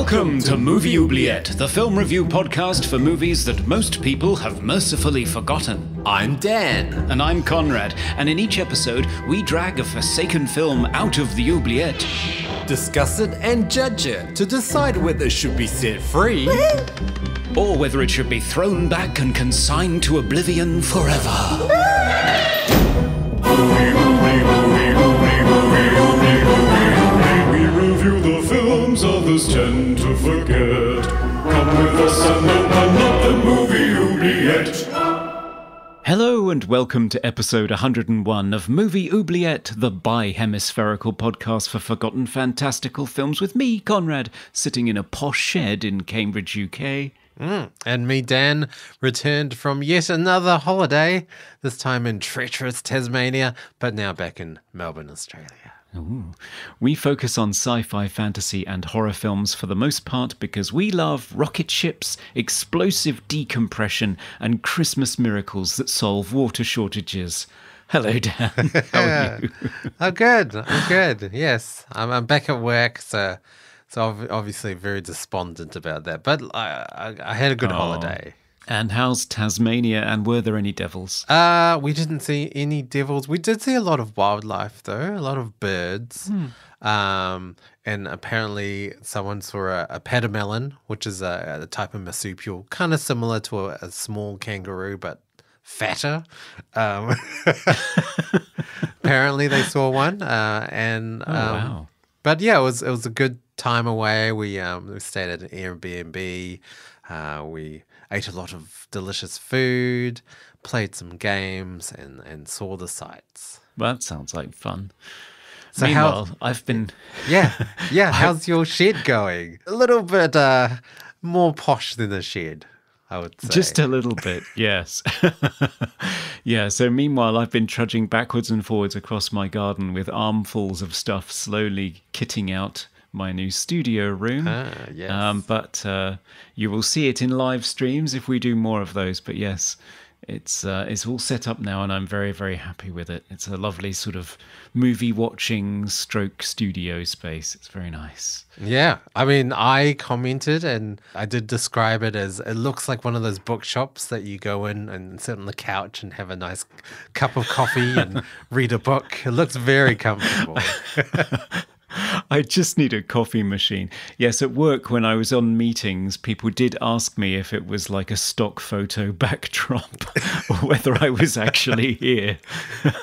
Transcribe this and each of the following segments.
Welcome to Movie Oubliette, the film review podcast for movies that most people have mercifully forgotten. I'm Dan. And I'm Conrad, and in each episode, we drag a forsaken film out of the oubliette. Discuss it and judge it to decide whether it should be set free or whether it should be thrown back and consigned to oblivion forever. We review the films others tend to forget. Come with us and open up the movie oubliette. Hello and welcome to episode 101 of Movie Oubliette, the bi-hemispherical podcast for forgotten fantastical films with me, Conrad, sitting in a posh shed in Cambridge, UK. Mm. And me, Dan, returned from yet another holiday, this time in treacherous Tasmania, but now back in Melbourne, Australia. Ooh. We focus on sci fi, fantasy, and horror films for the most part because we love rocket ships, explosive decompression, and Christmas miracles that solve water shortages. Hello, Dan. How are you? oh, good. I'm good. Yes. I'm, I'm back at work, so so obviously very despondent about that. But I, I, I had a good oh. holiday. And how's Tasmania? And were there any devils? Uh, we didn't see any devils. We did see a lot of wildlife, though, a lot of birds. Hmm. Um, and apparently, someone saw a, a pademelon, which is a, a, type of marsupial, kind of similar to a, a small kangaroo, but fatter. Um, apparently, they saw one. Uh, and oh, um, wow. But yeah, it was it was a good time away. We um, we stayed at an Airbnb. Uh, we ate a lot of delicious food, played some games, and, and saw the sights. Well, that sounds like fun. So Meanwhile, how, I've been. Yeah, yeah. how's your shed going? A little bit uh, more posh than the shed. I would say. Just a little bit, yes. yeah, so meanwhile, I've been trudging backwards and forwards across my garden with armfuls of stuff, slowly kitting out my new studio room. Ah, yes. Um, but uh, you will see it in live streams if we do more of those. But yes, it's uh, it's all set up now, and I'm very very happy with it. It's a lovely sort of movie watching stroke studio space. It's very nice. Yeah, I mean, I commented and I did describe it as it looks like one of those bookshops that you go in and sit on the couch and have a nice cup of coffee and read a book. It looks very comfortable. I just need a coffee machine. Yes, at work when I was on meetings, people did ask me if it was like a stock photo backdrop or whether I was actually here.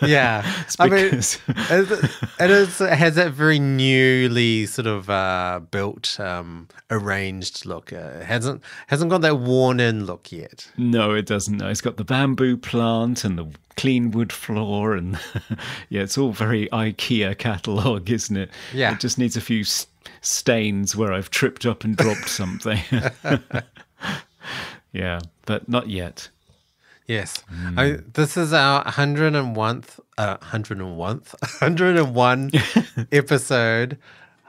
Yeah. I mean, it, is, it has that very newly sort of uh, built, um, arranged look. Uh, it hasn't, hasn't got that worn in look yet. No, it doesn't. No, it's got the bamboo plant and the clean wood floor and yeah it's all very ikea catalog isn't it? Yeah. It just needs a few stains where i've tripped up and dropped something. Yeah but not yet. Yes. Mm. I, this is our 101th uh, 101th 101 episode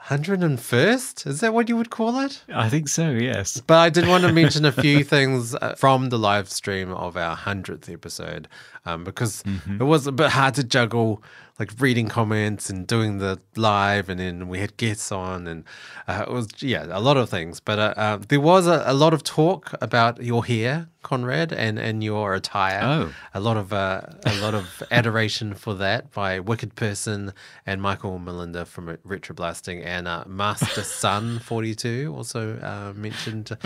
101st? Is that what you would call it? I think so, yes. But I did want to mention a few things uh, from the live stream of our 100th episode um, because mm-hmm. it was a bit hard to juggle like reading comments and doing the live, and then we had guests on, and uh, it was yeah a lot of things. But uh, uh, there was a, a, lot of talk about your hair, Conrad, and, and your attire. Oh, a lot of uh, a lot of adoration for that by Wicked Person and Michael Melinda from Retroblasting, and uh, Master Sun Forty Two also uh, mentioned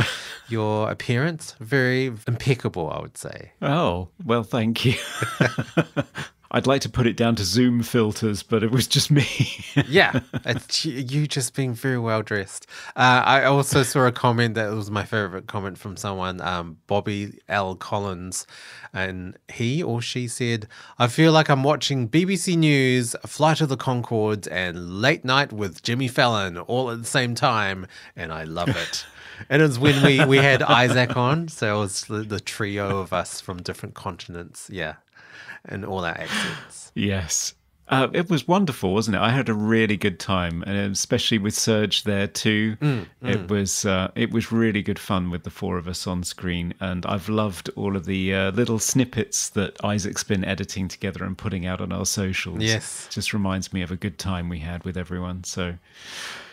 your appearance. Very impeccable, I would say. Oh well, thank you. I'd like to put it down to Zoom filters, but it was just me. yeah, it's you just being very well dressed. Uh, I also saw a comment that was my favorite comment from someone, um, Bobby L. Collins, and he or she said, "I feel like I'm watching BBC News, Flight of the Conchords, and Late Night with Jimmy Fallon all at the same time, and I love it." and it was when we we had Isaac on, so it was the, the trio of us from different continents. Yeah, and all our accents. Yes. Uh, it was wonderful, wasn't it? I had a really good time, and especially with Serge there too. It was uh, it was really good fun with the four of us on screen, and I've loved all of the uh, little snippets that Isaac's been editing together and putting out on our socials. Yes. just reminds me of a good time we had with everyone. So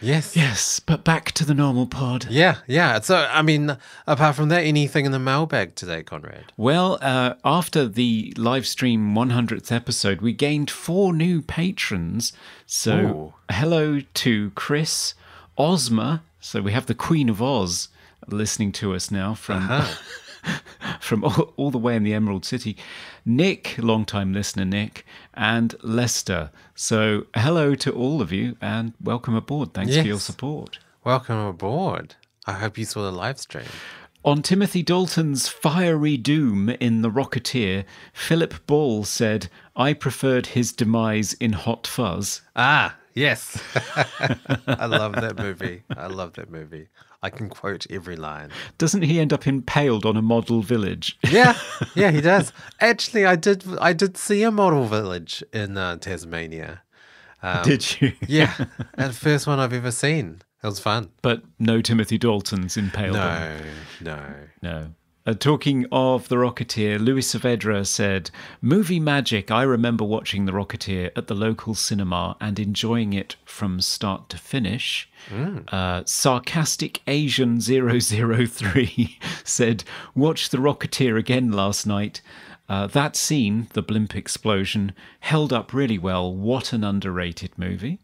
Yes. yes, but back to the normal pod. Yeah, yeah. So, I mean, apart from that, anything in the mailbag today, Conrad? Well, uh, after the live stream 100th episode, we gained four new patrons. So, Ooh. hello to Chris, Ozma. So, we have the Queen of Oz listening to us now from. Uh-huh. From all, all the way in the Emerald City, Nick, long-time listener Nick, and Lester. So, hello to all of you and welcome aboard. Thanks for your support. Welcome aboard. I hope you saw the live stream. On Timothy Dalton's fiery doom in The Rocketeer, Philip Ball said, I preferred his demise in Hot Fuzz. Ah, yes. I love that movie. I love that movie. I can quote every line. Doesn't he end up impaled on a model village? Yeah, yeah, he does. Actually, I did. I did see a model village in uh, Tasmania. Did you? Yeah, and the first one I've ever seen. It was fun. But no Timothy Dalton's impaled. No, no. No. Uh, talking of The Rocketeer, Luis Saavedra said, Movie magic. I remember watching The Rocketeer at the local cinema and enjoying it from start to finish. Uh, sarcastic Asian 003 said, Watched The Rocketeer again last night. Uh, that scene, the blimp explosion, held up really well. What an underrated movie.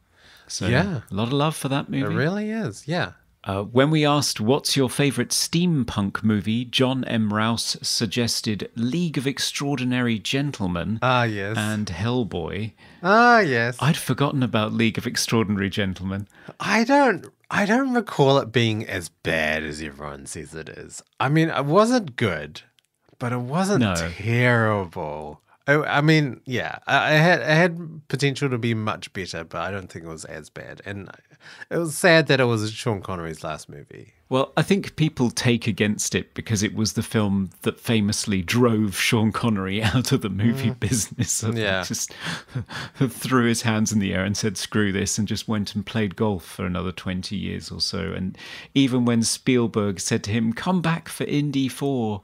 So, Yeah. a lot of love for that movie. It really is. Yeah. Uh, when we asked what's your favourite steampunk movie, John M. Rouse suggested League of Extraordinary Gentlemen Ah, yes. and Hellboy. ah, yes. I, I'd forgotten about League of Extraordinary Gentlemen. I don't. I don't recall it being as bad as everyone says it is. I mean, it wasn't good, but it wasn't No. terrible. I, I mean, yeah, I, I had it had potential to be much better, but I don't think it was as bad. And it was sad that it was Sean Connery's last movie. Well, I think people take against it because it was the film that famously drove Sean Connery out of the movie business. So he Yeah. just threw his hands in the air and said, screw this, and just went and played golf for another 20 years or so. And even when Spielberg said to him, come back for Indy 4,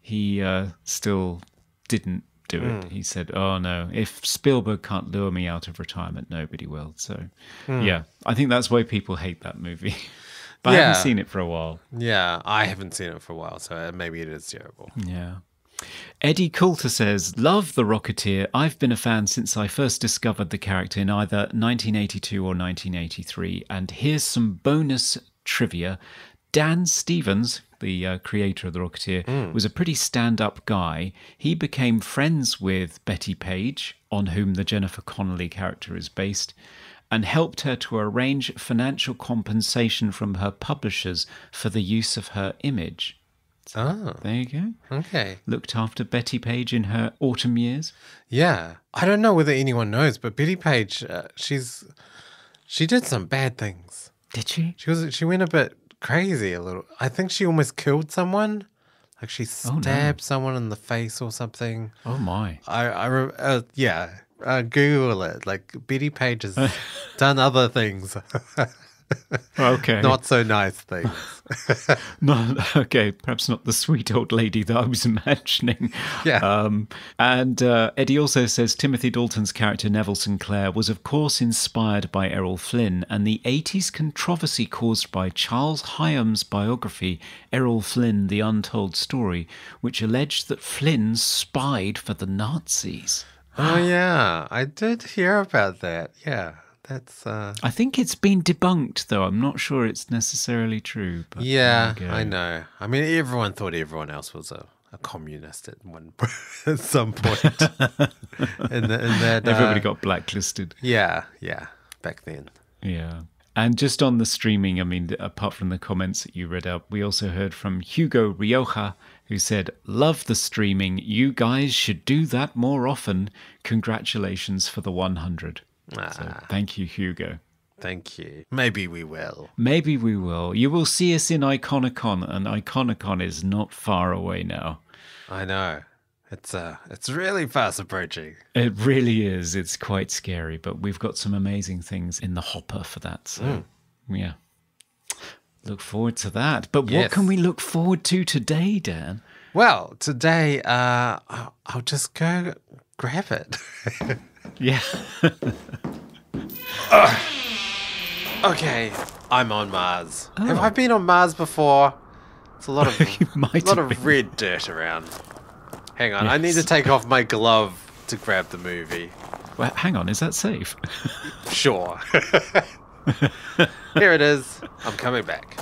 he uh, still didn't do it. He said, oh no, if Spielberg can't lure me out of retirement, nobody will. So, yeah, I think that's why people hate that movie. But I haven't seen it for a while. Yeah, I haven't seen it for a while, so uh, maybe it is terrible. Yeah. Eddie Coulter says, Love The Rocketeer. I've been a fan since I first discovered the character in either 1982 or 1983. And here's some bonus trivia. Dan Stevens, the uh, creator of The Rocketeer, was a pretty stand up guy. He became friends with Bettie Page, on whom the Jennifer Connelly character is based, and helped her to arrange financial compensation from her publishers for the use of her image. Oh, There you go okay. looked after Bettie Page in her autumn years. Yeah, I don't know whether anyone knows, but Bettie Page, uh, she's she did some bad things. Did she? She was she went a bit crazy a little. I think she almost killed someone. Like she Oh, no. stabbed someone in the face or something. Oh my. I I re- uh, yeah. Uh, Google it. Like Bettie Page has done other things, Okay. not so nice things. Not okay. Perhaps not the sweet old lady that I was imagining. Yeah. Um, and uh, Eddie also says Timothy Dalton's character Neville Sinclair was, of course, inspired by Errol Flynn, and the '80s controversy caused by Charles Higham's biography Errol Flynn: The Untold Story, which alleged that Flynn spied for the Nazis. oh yeah, I did hear about that. Yeah, that's uh. I think it's been debunked, though. I'm not sure it's necessarily true. But Yeah. I know. I mean, everyone thought everyone else was a, a communist at one at some point. in, the, in that, Everybody uh, got blacklisted. yeah, yeah, back then. Yeah. And just on the streaming, I mean, apart from the comments that you read out, we also heard from Hugo Rioja, who said, Love the streaming. You guys should do that more often. Congratulations for the 100. So Ah, thank you, Hugo. thank you. Maybe we will. Maybe we will. You will see us in Iconicon, and Iconicon is not far away now. I know. It's uh, it's really fast approaching. It really is. It's quite scary, but we've got some amazing things in the hopper for that. So, yeah. Look forward to that. But what Yes. can we look forward to today, Dan? Well, today uh, I'll, I'll just go grab it. Yeah. Uh, okay, I'm on Mars. Have I oh. been on Mars before? It's a lot of might a lot of been. red dirt around. Hang on, I need to take off my glove to grab the movie. well, hang on. Is that safe? Sure. Here it is. I'm coming back.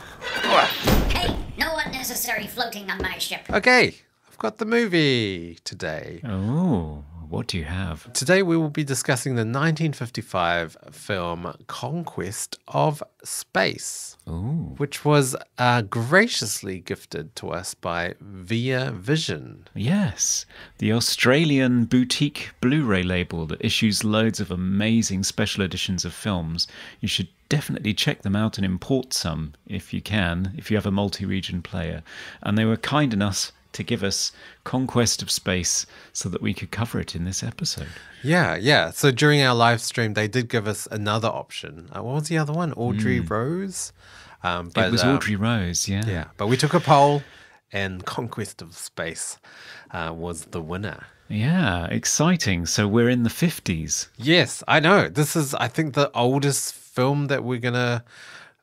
Hey, no unnecessary floating on my ship. Okay, I've got the movie today. oh, what do you have? Today we will be discussing the 1955 film Conquest of Space, Oh, which was uh, graciously gifted to us by Via Vision. yes. The Australian boutique Blu ray label that issues loads of amazing special editions of films. You should definitely check them out and import some if you can, if you have a multi region player. And they were kind enough to give us Conquest of Space so that we could cover it in this episode. Yeah, yeah. So during our live stream, they did give us another option. Uh, what was the other one? Audrey Rose. Um, but, it was um, Audrey Rose, yeah. Yeah, but we took a poll, and Conquest of Space uh, was the winner. Yeah, exciting. So we're in the 50s. Yes, I know. This is, I think, the oldest film that we're gonna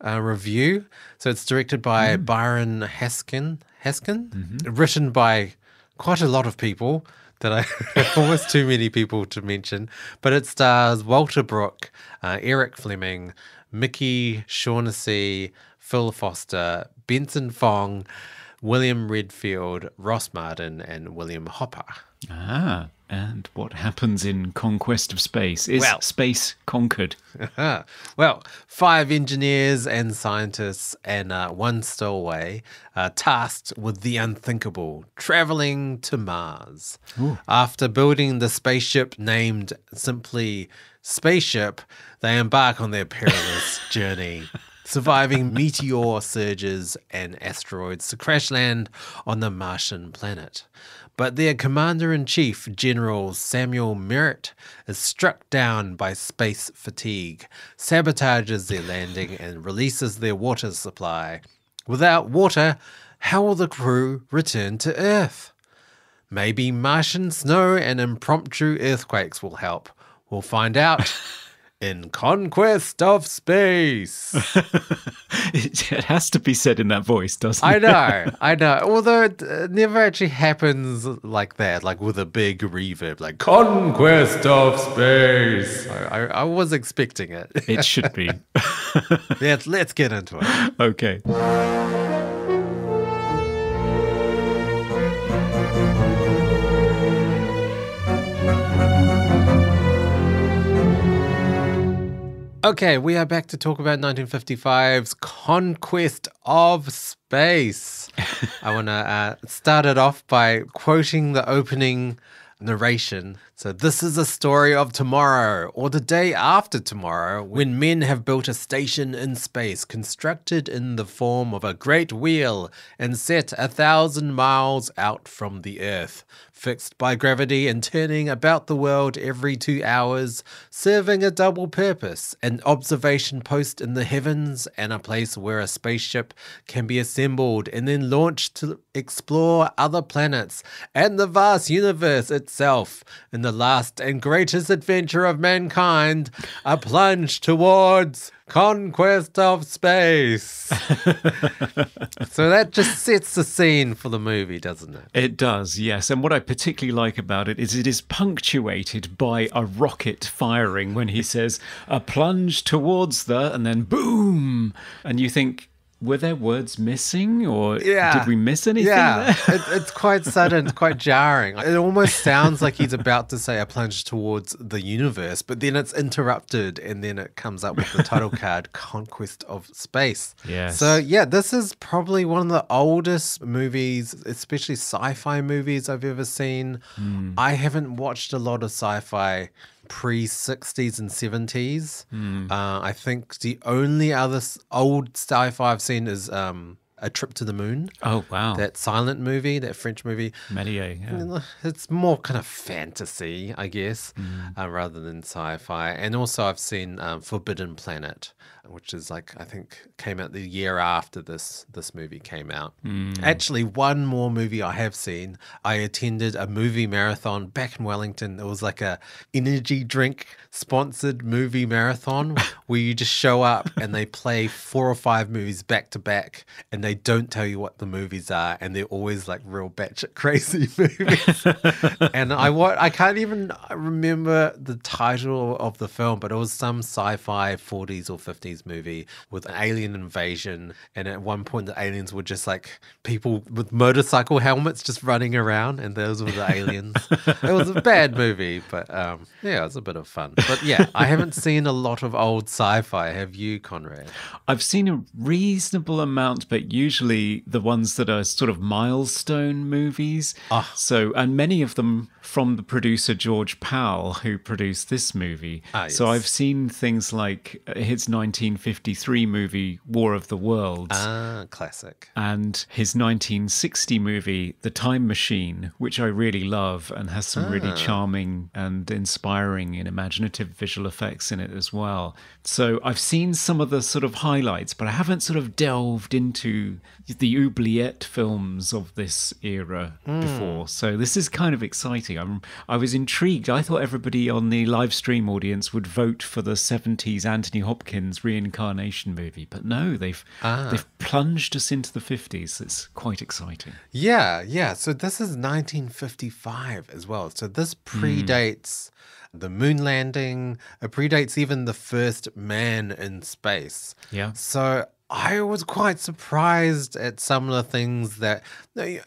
uh, review. So it's directed by Byron Haskin. Haskin, written by quite a lot of people that I almost too many people to mention. But it stars Walter Brooke, uh, Eric Fleming, Mickey Shaughnessy, Phil Foster, Benson Fong, William Redfield, Ross Martin, and William Hopper. Ah, and what happens in Conquest of Space? Is Well- space conquered? Well, five engineers and scientists and uh, one stowaway are tasked with the unthinkable, traveling to Mars. After building the spaceship named simply Spaceship, they embark on their perilous journey. Surviving meteor surges and asteroids to crash land on the Martian planet. But their commander in chief, General Samuel Merritt, is struck down by space fatigue, sabotages their landing, and releases their water supply. Without water, how will the crew return to Earth? Maybe Martian snow and impromptu earthquakes will help. We'll find out in Conquest of Space. It, it has to be said in that voice, doesn't I it? I know, I know. Although it uh, never actually happens like that, like with a big reverb, like Conquest of Space. I, I, I was expecting it. It should be. let's, let's get into it. okay. Okay, we are back to talk about 1955's Conquest of Space. I want to uh, start it off by quoting the opening narration. So, this is a story of tomorrow or the day after tomorrow when men have built a station in space constructed in the form of a great wheel and set a thousand miles out from the Earth, fixed by gravity and turning about the world every two hours, serving a double purpose an observation post in the heavens and a place where a spaceship can be assembled and then launched to explore other planets and the vast universe itself. In the last and greatest adventure of mankind, a plunge towards conquest of space. so that just sets the scene for the movie, doesn't it? It does, yes. And what I particularly like about it is it is punctuated by a rocket firing when he says, a plunge towards the, and then boom. And you think, were there words missing or did we miss anything Yeah, there? it, it's quite sudden, it's quite jarring. It almost sounds like he's about to say a plunge towards the universe, but then it's interrupted and then it comes up with the title card Conquest of Space. Yes. So, yeah, this is probably one of the oldest movies, especially sci fi movies I've ever seen. Hmm. I haven't watched a lot of sci fi pre 60s and 70s. Hmm. Uh, I think the only other old sci fi I've seen is um, A Trip to the Moon. Oh wow, That silent movie, that French movie. Méliès. Yeah. It's more kind of fantasy, I guess, Mm. uh, rather than sci-fi. And also, I've seen um, Forbidden Planet, which is like I think came out the year after this this movie came out. Mm. Actually, one more movie I have seen. I attended a movie marathon back in Wellington. It was like a energy drink sponsored movie marathon where you just show up and they play four or five movies back to back, and they don't tell you what the movies are, and they're always like real batshit crazy movies. and I what I can't even remember the title of the film, but it was some sci-fi 40s or 50s movie with an alien invasion, and at one point the aliens were just like people with motorcycle helmets just running around, and those were the aliens. it was a bad movie, but um, yeah, it was a bit of fun. But yeah, I haven't seen a lot of old sci-fi. Have you, Conrad? I've seen a reasonable amount, but usually the ones that are sort of milestone movies. Ah. So, and many of them from the producer George Pal, who produced this movie. Ah, So. I've seen things like uh, his 1953 movie War of the Worlds. Ah, classic. and his 1960 movie, The Time Machine, which I really love and has some Ah. really charming and inspiring and imaginative visual effects in it as well. So I've seen some of the sort of highlights, but I haven't sort of delved into the oubliette films of this era Hmm. before. So this is kind of exciting. I'm, I was intrigued. I thought everybody on the live stream audience would vote for the 70s Anthony Hopkins reincarnation movie, but no, they've Ah. they've plunged us into the 50s. It's quite exciting. Yeah, yeah. So this is 1955 as well. So this predates the moon landing. It predates even the first man in space. Yeah. So I was quite surprised at some of the things that.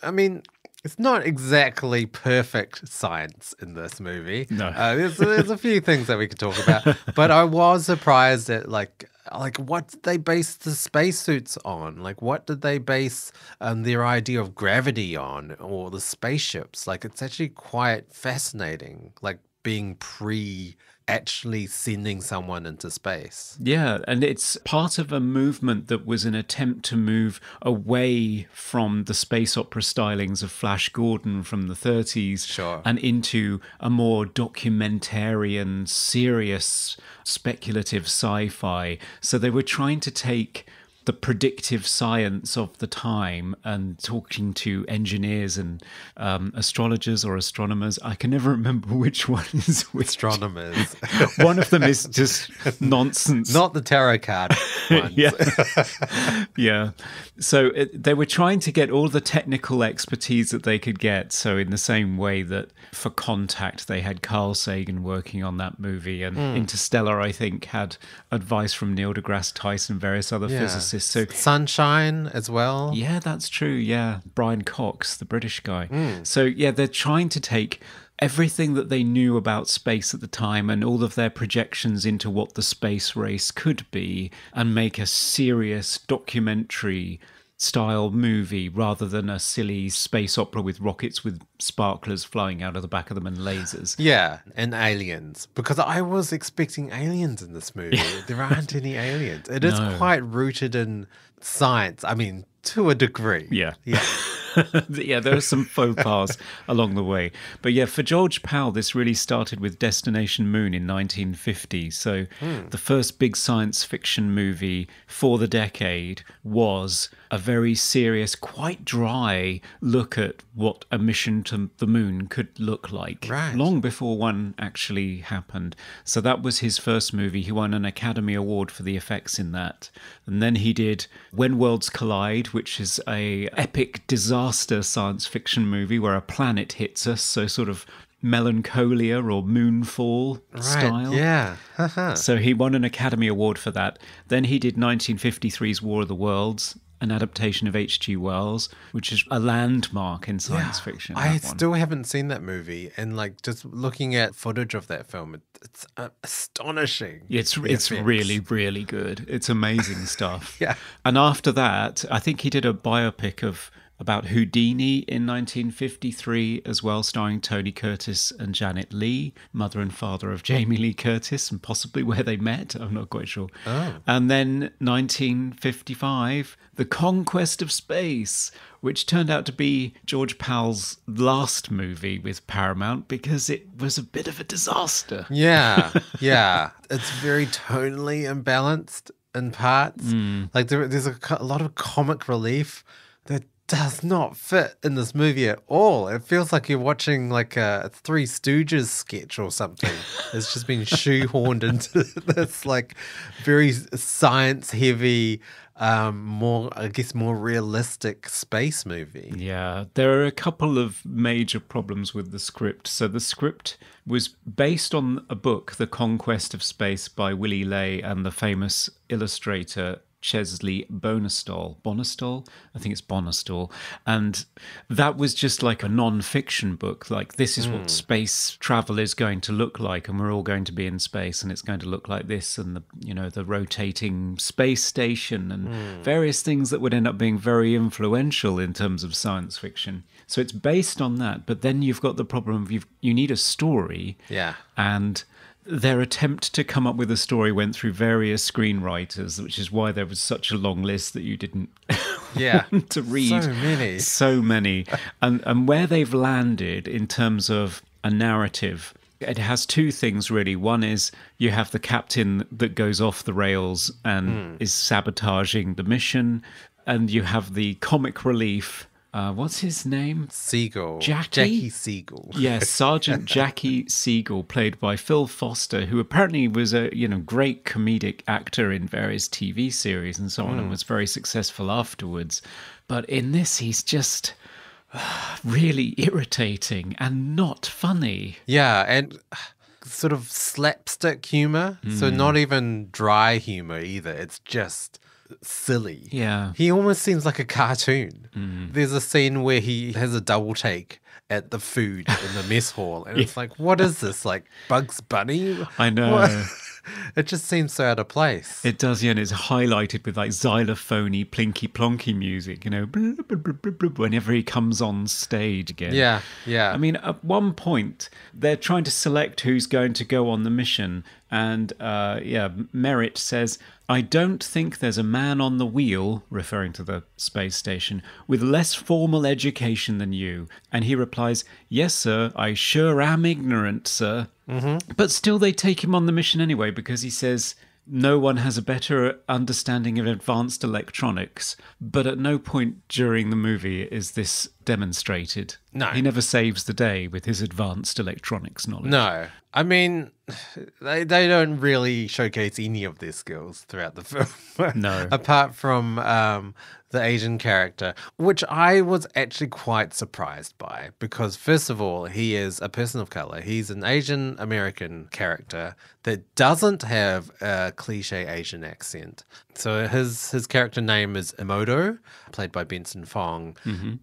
I mean. It's not exactly perfect science in this movie. No. uh, there's, there's a few things that we could talk about, but I was surprised at like like what did they base the spacesuits on? Like what did they base um, their idea of gravity on, or the spaceships? Like it's actually quite fascinating. Like being pre actually sending someone into space. Yeah, and it's part of a movement that was an attempt to move away from the space opera stylings of Flash Gordon from the 30s Sure. and into a more documentarian, serious, speculative sci fi. So they were trying to take the predictive science of the time and talking to engineers and um, astrologers or astronomers. I can never remember which one is which. Astronomers, One of them is just nonsense. not the tarot card ones. yeah. yeah. So it, they were trying to get all the technical expertise that they could get. So, in the same way that for Contact, they had Carl Sagan working on that movie, and Interstellar, I think, had advice from Neil deGrasse Tyson, and various other Yeah. physicists. So, Sunshine as well. yeah, that's true. Yeah. Brian Cox, the British guy. Hmm. So, yeah, they're trying to take everything that they knew about space at the time and all of their projections into what the space race could be and make a serious documentary style movie rather than a silly space opera with rockets with sparklers flying out of the back of them and lasers. Yeah, and aliens. Because I was expecting aliens in this movie. there aren't any aliens. It is No. quite rooted in science. I mean, to a degree. Yeah. Yeah. yeah, there are some faux pas along the way. But yeah, for George Pal, this really started with Destination Moon in 1950. So hmm. the first big science fiction movie for the decade was a very serious, quite dry look at what a mission to the moon could look like. Right. Long before one actually happened. So that was his first movie. He won an Academy Award for the effects in that. And then he did When Worlds Collide, which is a epic disaster science fiction movie where a planet hits us, so sort of melancholia or moonfall Right. style. Yeah. So he won an Academy Award for that. Then he did 1953's War of the Worlds, an adaptation of H.G. Wells, which is a landmark in science fiction. I one. still haven't seen that movie. And like just looking at footage of that film, it, it's uh, astonishing. It's it's effects. really really good. It's amazing stuff. Yeah. And after that, I think he did a biopic of about Houdini in 1953 as well, starring Tony Curtis and Janet Leigh, mother and father of Jamie Lee Curtis, and possibly where they met. I'm not quite sure. And then 1955, The Conquest of Space, which turned out to be George Pal's last movie with Paramount because it was a bit of a disaster. Yeah, yeah. It's very tonally imbalanced in parts. Hmm. Like there, there's a, a lot of comic relief that does not fit in this movie at all. It feels like you're watching like a Three Stooges sketch or something. it's just been shoehorned into this like very science heavy, um, more I guess more realistic space movie. Yeah, there are a couple of major problems with the script. So the script was based on a book, The Conquest of Space by Willy Ley and the famous illustrator Chesley Bonestell. Bonestall? I think it's Bonestall. And that was just like a non-fiction book. Like this is what hmm. space travel is going to look like, and we're all going to be in space, and it's going to look like this, and the you know the rotating space station, and hmm. various things that would end up being very influential in terms of science fiction. So it's based on that, but then you've got the problem of you you need a story, Yeah. and their attempt to come up with a story went through various screenwriters, which is why there was such a long list that you didn't Yeah. to read. So many. So many. and, and where they've landed in terms of a narrative, it has two things really. One is you have the captain that goes off the rails and hmm. is sabotaging the mission, and you have the comic relief. Uh, what's his name? Siegel. Jackie? Jackie Siegel. Yes, Sergeant Jackie Siegel, played by Phil Foster, who apparently was a you know great comedic actor in various TV series and so on, and was very successful afterwards. But in this, he's just uh, really irritating and not funny. Yeah, and sort of slapstick humor. So Hmm. not even dry humor either. It's just silly. Yeah. He almost seems like a cartoon. There's a scene where he has a double take at the food in the mess hall, and it's like, what is this? Like Bugs Bunny? I know. It just seems so out of place. It does, yeah, and it's highlighted with like xylophony, plinky plonky music, you know, blub, blub, blub, whenever he comes on stage again. yeah, yeah. I mean, at one point, they're trying to select who's going to go on the mission. And uh, yeah, Merritt says, I don't think there's a man on the wheel, referring to the space station, with less formal education than you. And he replies, Yes, sir, I sure am ignorant, sir. Mm-hmm. But still, they take him on the mission anyway because he says, no one has a better understanding of advanced electronics, but at no point during the movie is this demonstrated. No. He never saves the day with his advanced electronics knowledge. No, I mean, they they don't really showcase any of their skills throughout the film. No. apart from um, the Asian character, which I was actually quite surprised by because first of all, he is a person of color. He's an Asian American character that doesn't have a cliche Asian accent. So his his character name is Imoto, played by Benson Fong,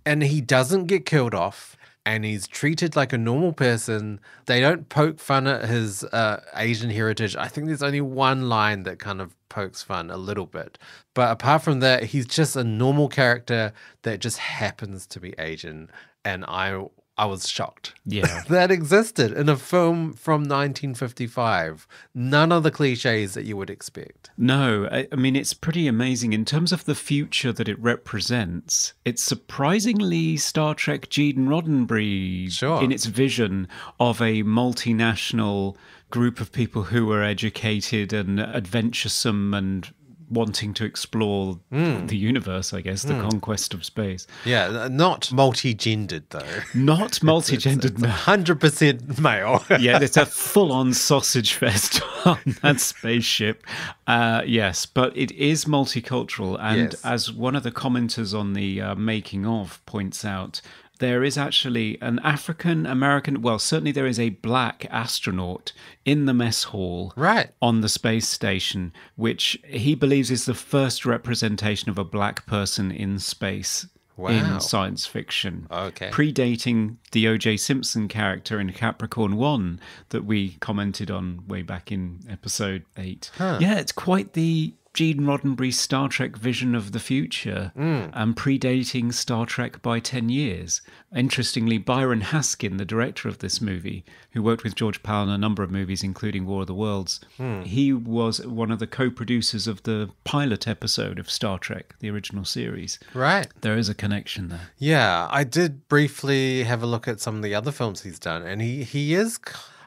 and he doesn't get killed off and he's treated like a normal person. They don't poke fun at his uh, Asian heritage. I think there's only one line that kind of pokes fun a little bit. But apart from that, he's just a normal character that just happens to be Asian. And I I was shocked. Yeah. that existed in a film from 1955. None of the cliches that you would expect. No, I, I mean, it's pretty amazing. In terms of the future that it represents, it's surprisingly Star Trek Gene Roddenberry Sure. in its vision of a multinational group of people who are educated and adventuresome and wanting to explore the universe, I guess, the conquest of space. Yeah, not multi-gendered though. Not multi-gendered, no. 100% male. yeah, it's a full-on sausage fest on that spaceship. Uh, yes, but it is multicultural, and Yes. as one of the commenters on the uh, making of points out. There is actually an African American, well, certainly there is a black astronaut in the mess hall Right. on the space station, which he believes is the first representation of a black person in space Wow. in science fiction. Okay. Predating the O.J. Simpson character in Capricorn 1 that we commented on way back in episode 8. Yeah, it's quite the Gene Roddenberry's Star Trek vision of the future hmm. and predating Star Trek by 10 years. Interestingly, Byron Haskin, the director of this movie, who worked with George Pal on a number of movies, including War of the Worlds, hmm. he was one of the co producers of the pilot episode of Star Trek, the original series. Right. There is a connection there. Yeah, I did briefly have a look at some of the other films he's done, and he he is.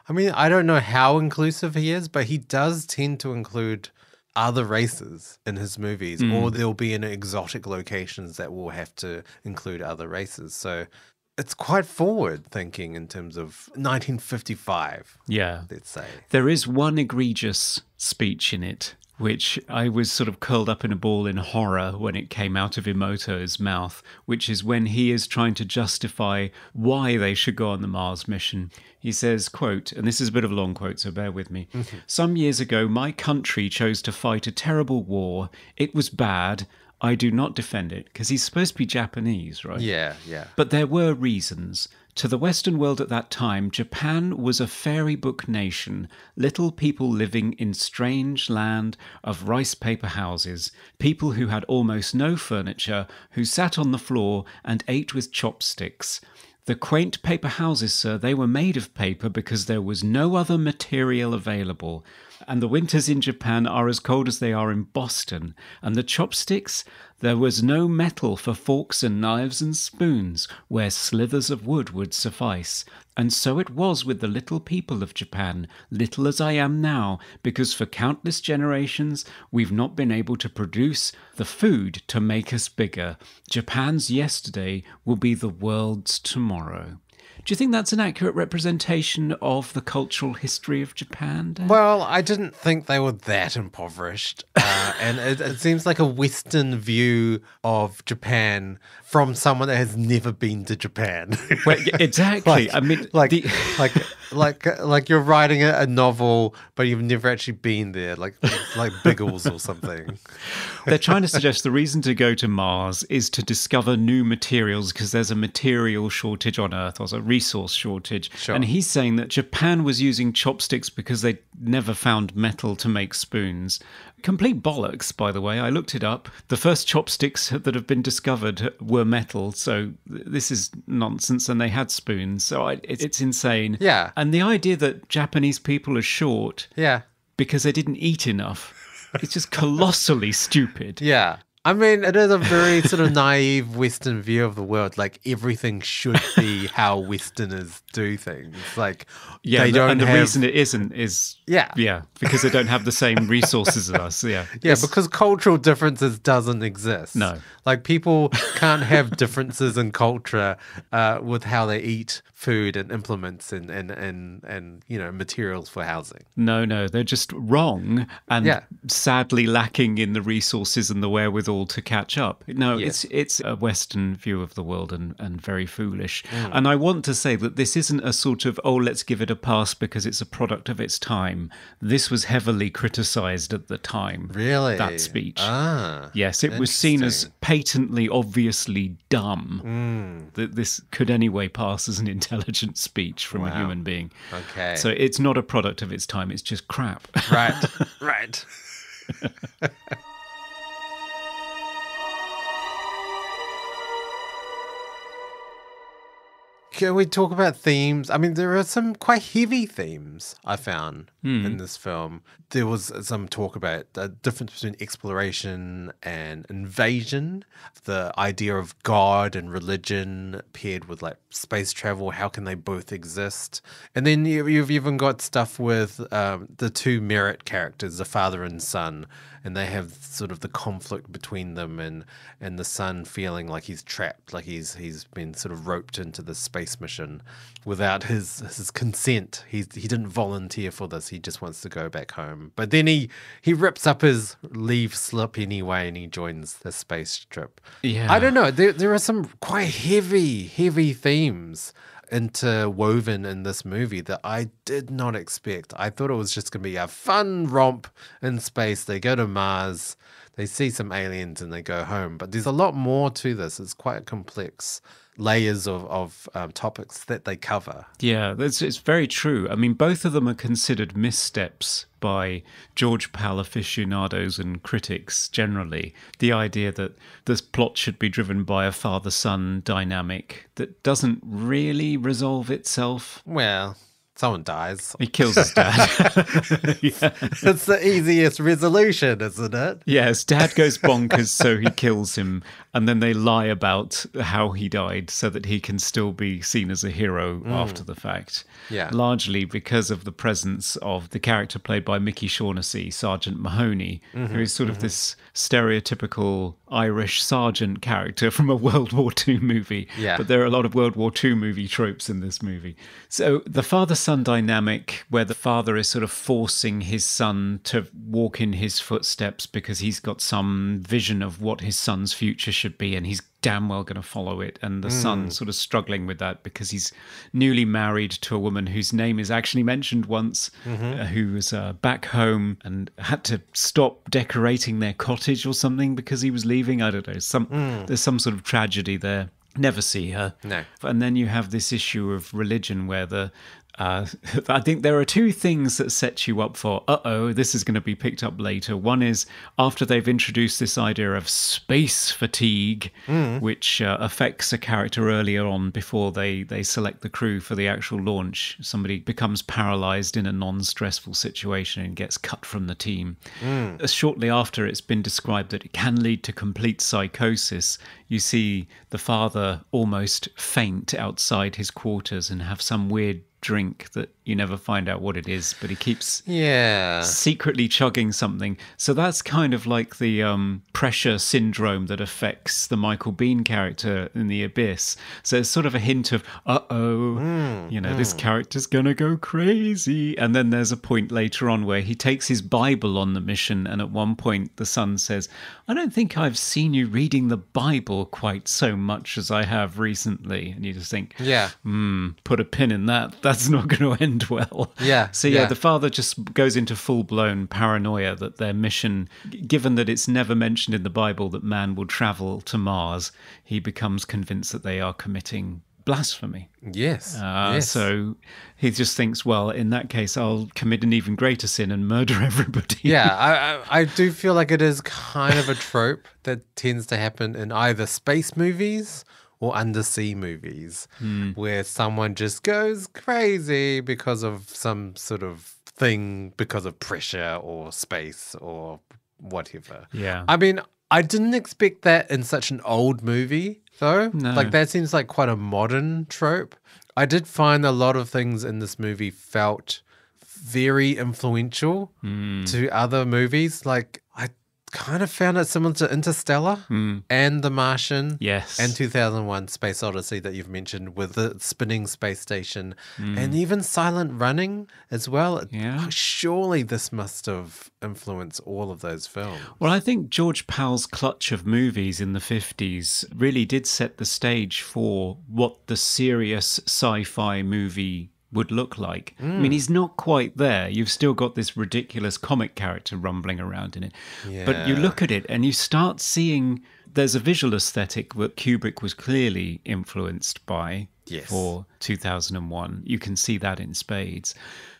I mean, I don't know how inclusive he is, but he does tend to include other races in his movies, or mm. they'll be in exotic locations that will have to include other races. So it's quite forward thinking in terms of 1955, Yeah. let's say. There is one egregious speech in it, which I was sort of curled up in a ball in horror when it came out of Imoto's mouth, which is when he is trying to justify why they should go on the Mars mission. He says, quote, and this is a bit of a long quote, so bear with me. Mm-hmm. Some years ago, my country chose to fight a terrible war. It was bad. I do not defend it, because he's supposed to be Japanese, right? Yeah, yeah. But there were reasons. To the Western world at that time, Japan was a fairy book nation, little people living in strange land of rice paper houses, people who had almost no furniture, who sat on the floor and ate with chopsticks. The quaint paper houses, sir, they were made of paper because there was no other material available. And the winters in Japan are as cold as they are in Boston. And the chopsticks, there was no metal for forks and knives and spoons, where slithers of wood would suffice. And so it was with the little people of Japan, little as I am now, because for countless generations we've not been able to produce the food to make us bigger. Japan's yesterday will be the world's tomorrow. Do you think that's an accurate representation of the cultural history of Japan? Dan? Well, I didn't think they were that impoverished. Uh, and it, it seems like a Western view of Japan from someone that has never been to Japan. Well, yeah, exactly. I mean, like, the- like, like, like you're writing a, novel, but you've never actually been there, like, like Biggles or something. They're trying to suggest the reason to go to Mars is to discover new materials because there's a material shortage on Earth or a resource shortage. Sure. And he's saying that Japan was using chopsticks because they never found metal to make spoons. Complete bollocks, by the way. I looked it up. The first chopsticks that have been discovered were metal, so this is nonsense. And they had spoons, so I, it's, it's insane. Yeah. And the idea that Japanese people are short Yeah, because they didn't eat enough. It's just colossally stupid. yeah. I mean, it is a very sort of naive Western view of the world. Like everything should be how Westerners do things. Like Yeah, they and the- don't and the have reason it isn't is Yeah. yeah, because they don't have the same resources as us. Yeah, Yeah, It's- because cultural differences doesn't exist. No. like people can't have differences in culture uh, with how they eat food and implements and and and and you know materials for housing. no, no, they're just wrong and Yeah. sadly lacking in the resources and the wherewithal to catch up. No, it's it's a Western view of the world and and very foolish. Mm. And I want to say that this isn't a sort of oh let's give it a pass because it's a product of its time. This was heavily criticised at the time. Really, that speech. Ah, Yes, it was seen as Mm. patently, obviously dumb. That this could anyway pass as an intelligent speech from a human being. Okay. So it's not a product of its time, it's just crap. right, right. Can we talk about themes? I mean, there are some quite heavy themes I found in this film. There was some talk about the difference between exploration and invasion, the idea of God and religion paired with like space travel. How can they both exist? And then you, you've even got stuff with um, the two Merritt characters, the father and son, and they have sort of the conflict between them, and and the son feeling like he's trapped, like he's he's been sort of roped into this space mission without his his consent. He's he didn't volunteer for this. He just wants to go back home. But then he he rips up his leave slip anyway, and he joins the space trip. Yeah. I don't know. There there are some quite heavy heavy themes interwoven in this movie that I did not expect. I thought it was just going to be a fun romp in space. They go to Mars, they see some aliens, and they go home. But there's a lot more to this. It's quite complex layers of, of um, topics that they cover. Yeah, that's it's very true. I mean, both of them are considered missteps by George Pal aficionados and critics generally. The idea that this plot should be driven by a father son dynamic that doesn't really resolve itself. Well, someone dies. He kills his dad. yeah. It's the easiest resolution, isn't it? Yes, dad goes bonkers, so he kills him, and then they lie about how he died so that he can still be seen as a hero mm. after the fact. Yeah. Largely because of the presence of the character played by Mickey Shaughnessy, Sergeant Mahoney, mm-hmm. who is sort of mm-hmm. this stereotypical Irish sergeant character from a World War II movie. Yeah. But there are a lot of World War II movie tropes in this movie. So the father son dynamic, where the father is sort of forcing his son to walk in his footsteps because he's got some vision of what his son's future should be and he's damn well going to follow it. And the son sort of struggling with that because he's newly married to a woman whose name is actually mentioned once, uh, who was uh, back home and had to stop decorating their cottage or something because he was leaving. I don't know. Some there's some sort of tragedy there. Never see her. No. And then you have this issue of religion where the uh, I think there are two things that set you up for, uh oh, this is going to be picked up later. One is after they've introduced this idea of space fatigue, which uh, affects a character earlier on before they, they select the crew for the actual launch. Somebody becomes paralyzed in a non stressful situation and gets cut from the team. Uh, Shortly after it's been described that it can lead to complete psychosis, you see the father almost faint outside his quarters and have some weird drink that you never find out what it is, but he keeps Yeah. secretly chugging something. So that's kind of like the um, pressure syndrome that affects the Michael Biehn character in The Abyss. So it's sort of a hint of, uh oh, you know, this character's going to go crazy. And then there's a point later on where he takes his Bible on the mission. And at one point, the son says, I don't think I've seen you reading the Bible quite so much as I have recently. And you just think, Yeah. hmm, put a pin in that. That's not going to end well. Yeah, So yeah, yeah. the father just goes into full blown paranoia that their mission, given that it's never mentioned in the Bible that man will travel to Mars, he becomes convinced that they are committing blasphemy. Yes. Uh, yes. So he just thinks, well, in that case, I'll commit an even greater sin and murder everybody. yeah, I, I I do feel like it is kind of a trope that tends to happen in either space movies or undersea movies, where someone just goes crazy because of some sort of thing, because of pressure or space or whatever. Yeah. I mean, I didn't expect that in such an old movie, though. No. Like, that seems like quite a modern trope. I did find a lot of things in this movie felt very influential Hmm. to other movies. Like, kind of found it similar to Interstellar and The Martian. Yes. And 2001 Space Odyssey that you've mentioned with the spinning space station Hmm. and even Silent Running as well. Yeah. Surely this must have influenced all of those films. Well, I think George Pal's clutch of movies in the 50s really did set the stage for what the serious sci fi movie would look like. I hmm. mean, he's not quite there. You've still got this ridiculous comic character rumbling around in it. But you look at it and you start seeing there's a visual aesthetic that Kubrick was clearly influenced by Yes. for 2001. You can see that in spades.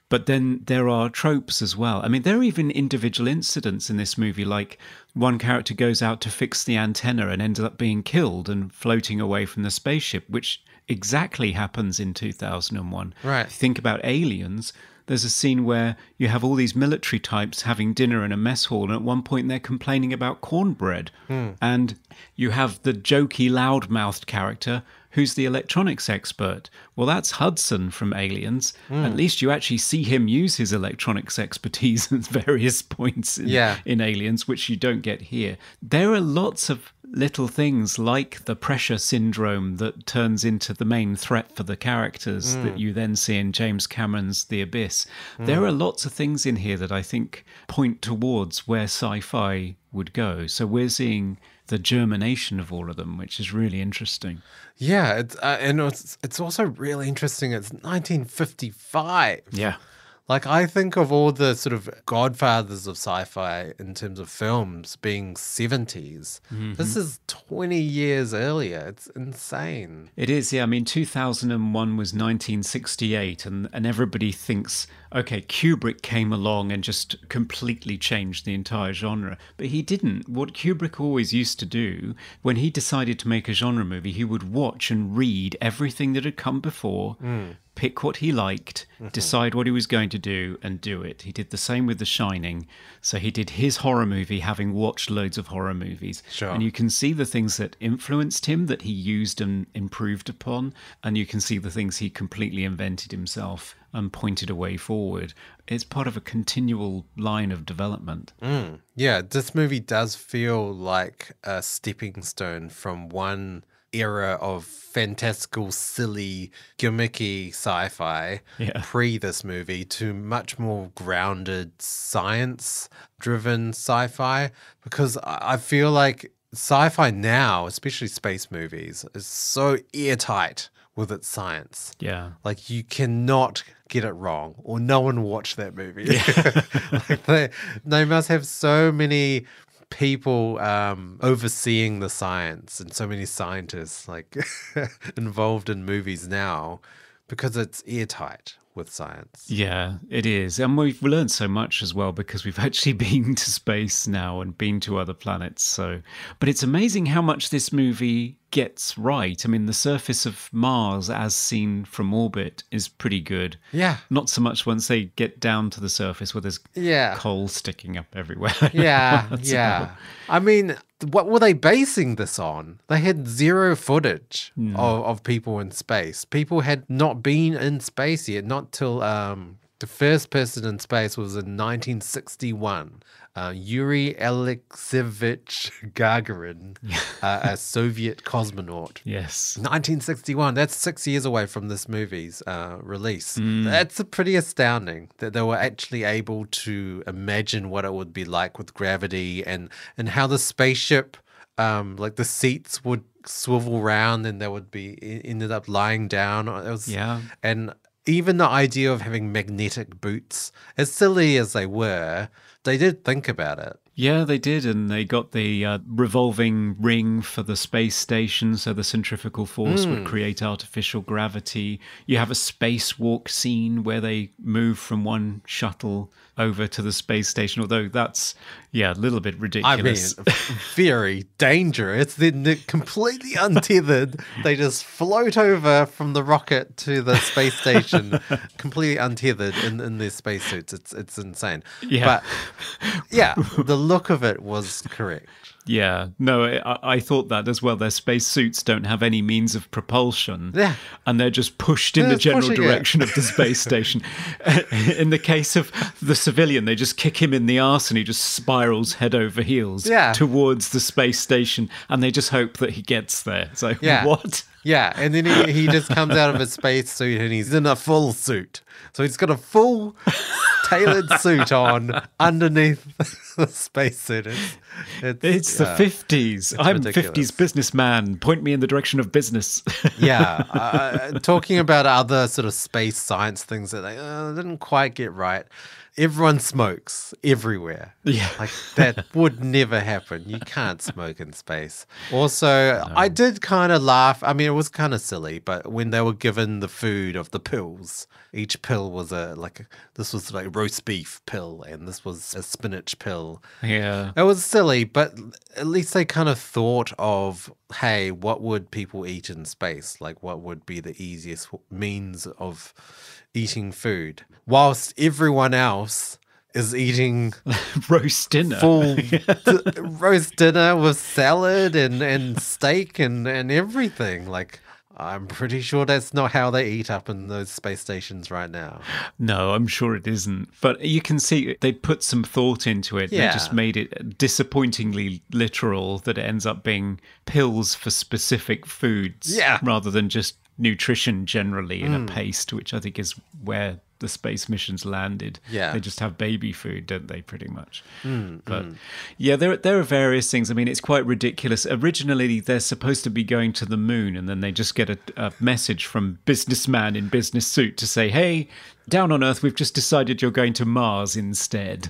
But then there are tropes as well. I mean, there are even individual incidents in this movie, like one character goes out to fix the antenna and ends up being killed and floating away from the spaceship, which exactly happens in 2001. Right. Think about aliens. There's a scene where you have all these military types having dinner in a mess hall, and at one point they're complaining about cornbread. Hmm. And you have the jokey, loud-mouthed character who's the electronics expert. Well, that's Hudson from Aliens. Hmm. At least you actually see him use his electronics expertise at various points in, Yeah. in Aliens, which you don't get here. There are lots of little things like the pressure syndrome that turns into the main threat for the characters that you then see in James Cameron's The Abyss. There are lots of things in here that I think point towards where sci fi would go. So we're seeing the germination of all of them, which is really interesting. Yeah, it's, uh, and it's it's also really interesting. It's 1955. Yeah. Like I think of all the sort of godfathers of sci-fi in terms of films being 70s. Mm-hmm. This is 20 years earlier. It's insane. It is, yeah. I mean, 2001 was 1968, and, and everybody thinks, okay, Kubrick came along and just completely changed the entire genre. But he didn't. What Kubrick always used to do, when he decided to make a genre movie, he would watch and read everything that had come before, hmm. pick what he liked, mm-hmm. decide what he was going to do, and do it. He did the same with The Shining. So he did his horror movie having watched loads of horror movies. Sure. And you can see the things that influenced him that he used and improved upon, and you can see the things he completely invented himself and pointed a way forward. It's part of a continual line of development. Mm, yeah, this movie does feel like a stepping stone from one era of fantastical, silly, gimmicky sci fi Yeah. pre this movie to much more grounded, science driven sci fi. Because I I feel like sci fi now, especially space movies, is so airtight with its science. Yeah. Like you cannot get it wrong, or no one watched that movie. like they, they must have so many people um, overseeing the science and so many scientists like involved in movies now because it's airtight with science. Yeah, it is. And we've learned so much as well because we've actually been to space now and been to other planets. So, but it's amazing how much this movie gets right. I mean, the surface of Mars as seen from orbit is pretty good. Yeah. Not so much once they get down to the surface where there's Yeah. coal sticking up everywhere. Yeah, yeah. I mean, what were they basing this on? They had zero footage of, of people in space. People had not been in space yet, not till um, the first person in space was in 1961. Uh, Yuri Alexeyevich Gagarin, uh, a Soviet cosmonaut. Yes. 1961. That's six years away from this movie's uh, release. Mm. That's a pretty astounding that they were actually able to imagine what it would be like with gravity and and how the spaceship, um, like the seats would swivel round and they would be ended up lying down. It was Yeah. and even the idea of having magnetic boots, as silly as they were, they did think about it. Yeah, they did, and they got the uh, revolving ring for the space station, so the centrifugal force would create artificial gravity. You have a spacewalk scene where they move from one shuttle over to the space station, although that's, yeah, a little bit ridiculous. I mean, very dangerous. They're completely untethered. they just float over from the rocket to the space station, completely untethered in, in their spacesuits. It's it's insane. Yeah. But yeah, the look of it was correct. Yeah, no, I, I thought that as well. Their space suits don't have any means of propulsion. Yeah. And they're just pushed in They're the general pushing it. direction of the space station. in the case of the civilian, they just kick him in the arse and he just spirals head over heels Yeah. towards the space station and they just hope that he gets there. It's like, Yeah. what? Yeah, and then he, he just comes out of his spacesuit and he's in a full suit. So he's got a full tailored suit on underneath the spacesuit. It's, it's, It's the yeah. 50s. I'm ridiculous. 50s businessman. Point me in the direction of business. yeah, uh, talking about other sort of space science things that they uh, didn't quite get right. Everyone smokes everywhere. Yeah. Like that would never happen. You can't smoke in space. Also, I did kind of laugh. I mean, it was kind of silly, but when they were given the food of the pills, each pill was a like this was like roast beef pill and this was a spinach pill. yeah. It was silly, but at least they kind of thought of, hey, what would people eat in space? Like, what would be the easiest means of eating food? Whilst everyone else is eating Roast dinner. full d- roast dinner with salad and, and steak and, and everything. Like, I'm pretty sure that's not how they eat up in those space stations right now. No, I'm sure it isn't. But you can see they put some thought into it. They just made it disappointingly literal that it ends up being pills for specific foods Yeah. Rather than just nutrition generally in a paste, which I think is where the space missions landed. Yeah. They just have baby food, don't they, pretty much? Mm, but yeah, there, there are various things. I mean, it's quite ridiculous. Originally, they're supposed to be going to the moon, and then they just get a, a message from businessman in business suit to say, hey, down on Earth, we've just decided you're going to Mars instead.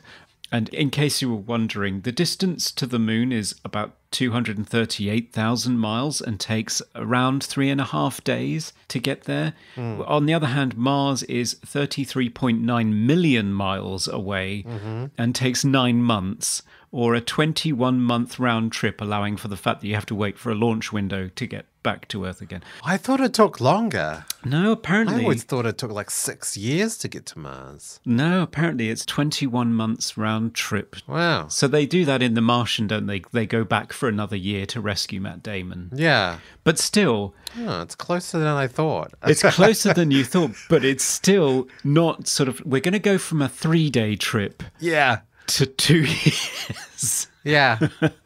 And in case you were wondering, the distance to the moon is about 238,000 miles and takes around three and a half days to get there. Hmm. On the other hand, Mars is 33.9 million miles away mm-hmm. and takes nine months, or a 21 month round trip, allowing for the fact that you have to wait for a launch window to get back to Earth again. I thought it took longer. No, apparently. I always thought it took like six years to get to Mars. No, apparently it's 21 months round trip. Wow. So they do that in The Martian, don't they? They go back for another year to rescue Matt Damon. Yeah. But still, Oh, it's closer than I thought. it's closer than you thought, but it's still not sort of. We're going to go from a three day trip yeah. to two years. Yeah.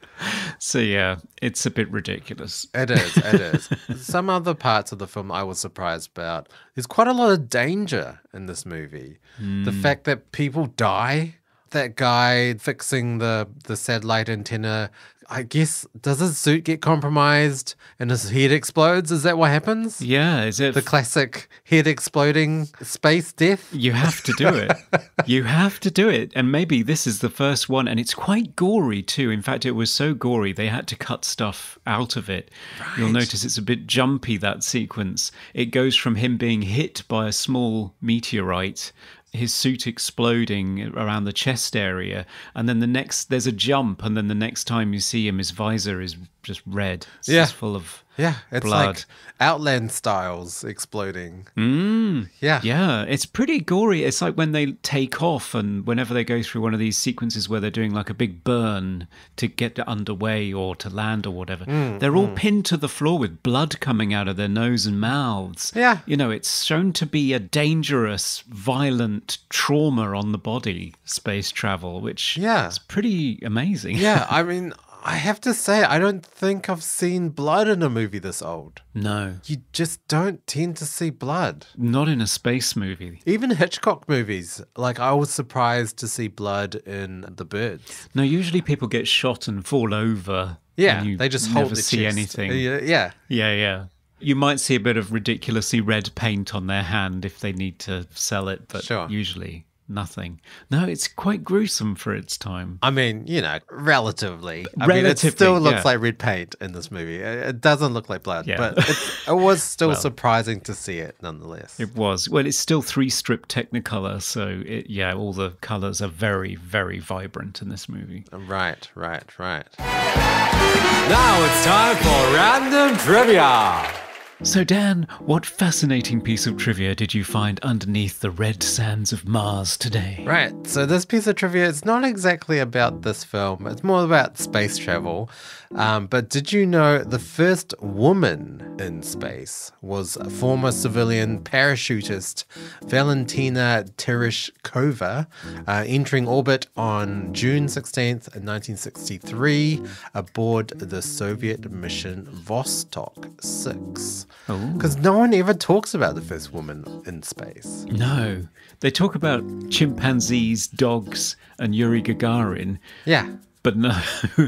So yeah, it's a bit ridiculous. It is. It is. Some other parts of the film I was surprised about. There's quite a lot of danger in this movie. The hmm. fact that people die. That guy fixing the the satellite antenna. I guess does his suit get compromised and his head explodes? Is that what happens? Yeah, is it? The classic head exploding space death. You have to do it. you have to do it. And maybe this is the first one. And it's quite gory, too. In fact, it was so gory, they had to cut stuff out of it. You'll notice it's a bit jumpy, that sequence. It goes from him being hit by a small meteorite. His suit exploding around the chest area, and then the next there's a jump, and then the next time you see him, his visor is just red. It's Yeah. just full of Yeah, it's blood. like Outland styles exploding. Mm. Yeah. Yeah, it's pretty gory. It's like when they take off and whenever they go through one of these sequences where they're doing like a big burn to get underway or to land or whatever, Mm, they're all pinned to the floor with blood coming out of their nose and mouths. Yeah. You know, it's shown to be a dangerous, violent trauma on the body, space travel, which Yeah. is pretty amazing. Yeah, I mean, I have to say, I don't think I've seen blood in a movie this old. no, You just don't tend to see blood. not in a space movie. Even Hitchcock movies, like I was surprised to see blood in The Birds. No, usually people get shot and fall over. Yeah, they just never hold the see chest. anything. Yeah, yeah. Yeah, yeah. You might see a bit of ridiculously red paint on their hand if they need to sell it, but Sure. usually nothing. No, it's quite gruesome for its time. I mean, you know, relatively. I mean, it still looks yeah. like red paint in this movie. It doesn't look like blood, Yeah. but it's, it was still surprising to see it nonetheless. It was. Well, it's still three strip Technicolor, so it, yeah, all the colors are very, very vibrant in this movie. Right, right, right. Now it's time for random trivia. So, Dan, what fascinating piece of trivia did you find underneath the red sands of Mars today? Right. So this piece of trivia is not exactly about this film. It's more about space travel. Um, but did you know the first woman in space was a former civilian parachutist Valentina Tereshkova, uh, entering orbit on June 16th, 1963, aboard the Soviet mission Vostok 6. Because no one ever talks about the first woman in space. No. They talk about chimpanzees, dogs, and Yuri Gagarin, Yeah. but no.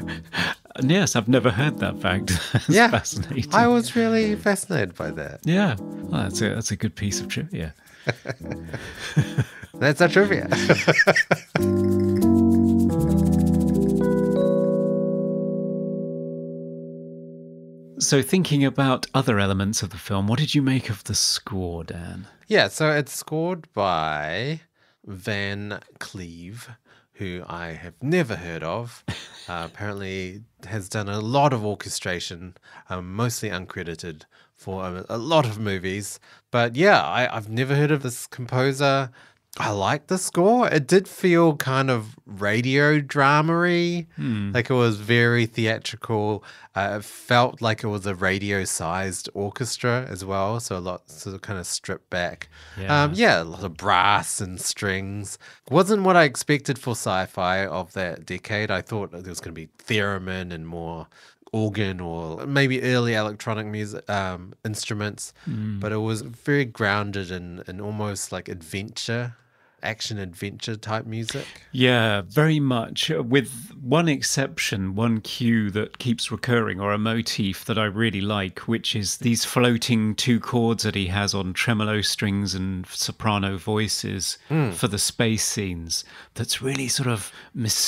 yes, I've never heard that fact. That's yeah, fascinating. I was really fascinated by that. Yeah, well, that's a that's a good piece of trivia. That's our trivia. So, thinking about other elements of the film, what did you make of the score, Dan? yeah, so it's scored by Van Cleave, who I have never heard of. Uh, apparently, has done a lot of orchestration, um, mostly uncredited for a, a lot of movies. But yeah, I, I've never heard of this composer. I like the score. It did feel kind of radio dramery, like it was very theatrical. Uh, it felt like it was a radio-sized orchestra as well, so a lot sort of kind of stripped back. Yeah. Um, yeah, a lot of brass and strings. Wasn't what I expected for sci-fi of that decade. I thought there was going to be theremin and more organ or maybe early electronic music um, instruments, but it was very grounded in, in almost like adventure action adventure type music. Yeah, very much. With one exception, one cue that keeps recurring, or a motif that I really like, which is these floating two chords that he has on tremolo strings and soprano voices for the space scenes. That's really sort of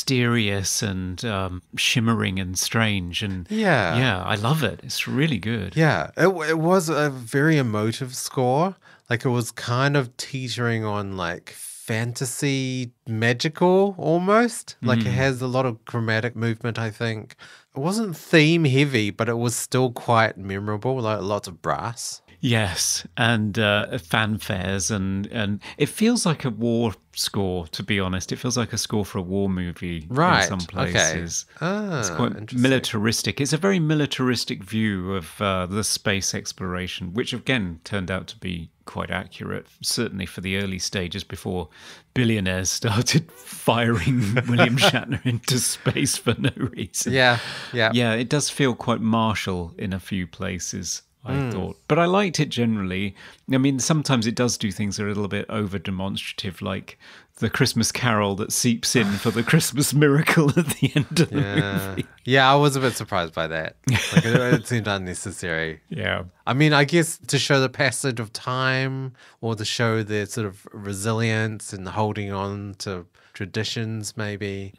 mysterious and um, shimmering and strange. And Yeah. yeah, I love it. It's really good. Yeah, it, it was a very emotive score. Like it was kind of teetering on like fantasy magical almost. Like it hmm. has a lot of chromatic movement, I think. It wasn't theme heavy, but it was still quite memorable, like lots of brass. Yes, and uh, fanfares, and and it feels like a war score. To be honest, it feels like a score for a war movie Right, in some okay. places. Ah, it's quite militaristic. It's a very militaristic view of uh, the space exploration, which again turned out to be quite accurate. Certainly for the early stages before billionaires started firing William Shatner into space for no reason. Yeah, yeah. Yeah, it does feel quite martial in a few places. I Hmm. thought, but I liked it generally. I mean, sometimes it does do things that are a little bit over demonstrative, like the Christmas Carol that seeps in for the Christmas miracle at the end of the Yeah. movie. yeah, I was a bit surprised by that. Like it, it seemed unnecessary. Yeah, I mean, I guess to show the passage of time or to show their sort of resilience and holding on to traditions, maybe.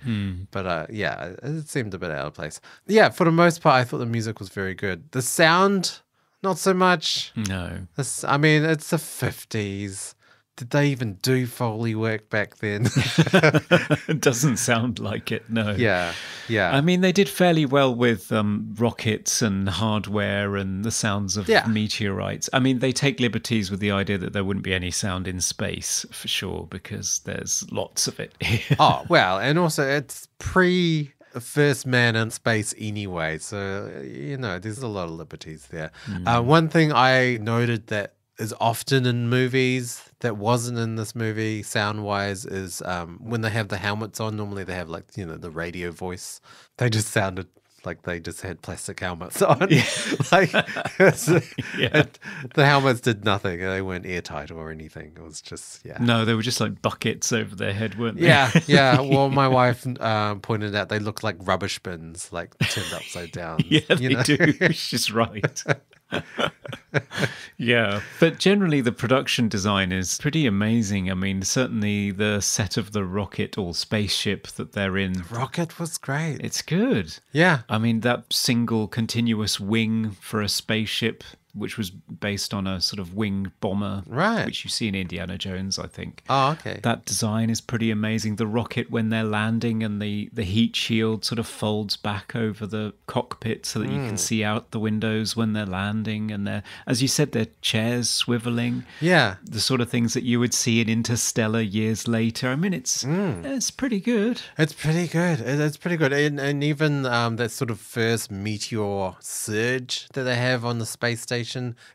But uh, yeah, it seemed a bit out of place. Yeah, for the most part, I thought the music was very good. The sound, not so much. no, This, I mean, it's the 50s. Did they even do Foley work back then? it doesn't sound like it. No. yeah, yeah. I mean, they did fairly well with um, rockets and hardware and the sounds of Yeah. meteorites. I mean, they take liberties with the idea that there wouldn't be any sound in space for sure, because there's lots of it. Oh, well, and also it's pre first man in space anyway. So, you know, there's a lot of liberties there. Uh, one thing I noted that is often in movies that wasn't in this movie sound wise is um, when they have the helmets on, normally they have like, you know, the radio voice. They just sounded like they just had plastic helmets on. like it's- it- the helmets did nothing. They weren't airtight or anything. It was just, yeah. no, they were just like buckets over their head, weren't they? Yeah, yeah. Well, my wife um, pointed out they look like rubbish bins, like turned upside down. Yeah, you they know? do. She's right. yeah, but generally the production design is pretty amazing. I mean, certainly the set of the rocket or spaceship that they're in, Rocket was great. it's good. yeah, I mean, that single continuous wing for a spaceship, which was based on a sort of winged bomber, Right. Which you see in Indiana Jones, I think. Oh, okay. That design is pretty amazing. The rocket, when they're landing, and the, the heat shield sort of folds back over the cockpit so that you Hmm. can see out the windows when they're landing. And they're, as you said, their chairs swiveling. yeah. The sort of things that you would see in Interstellar years later. I mean, it's Hmm. it's pretty good. It's pretty good. It's pretty good. And, and even um, that sort of first meteor surge that they have on the space station,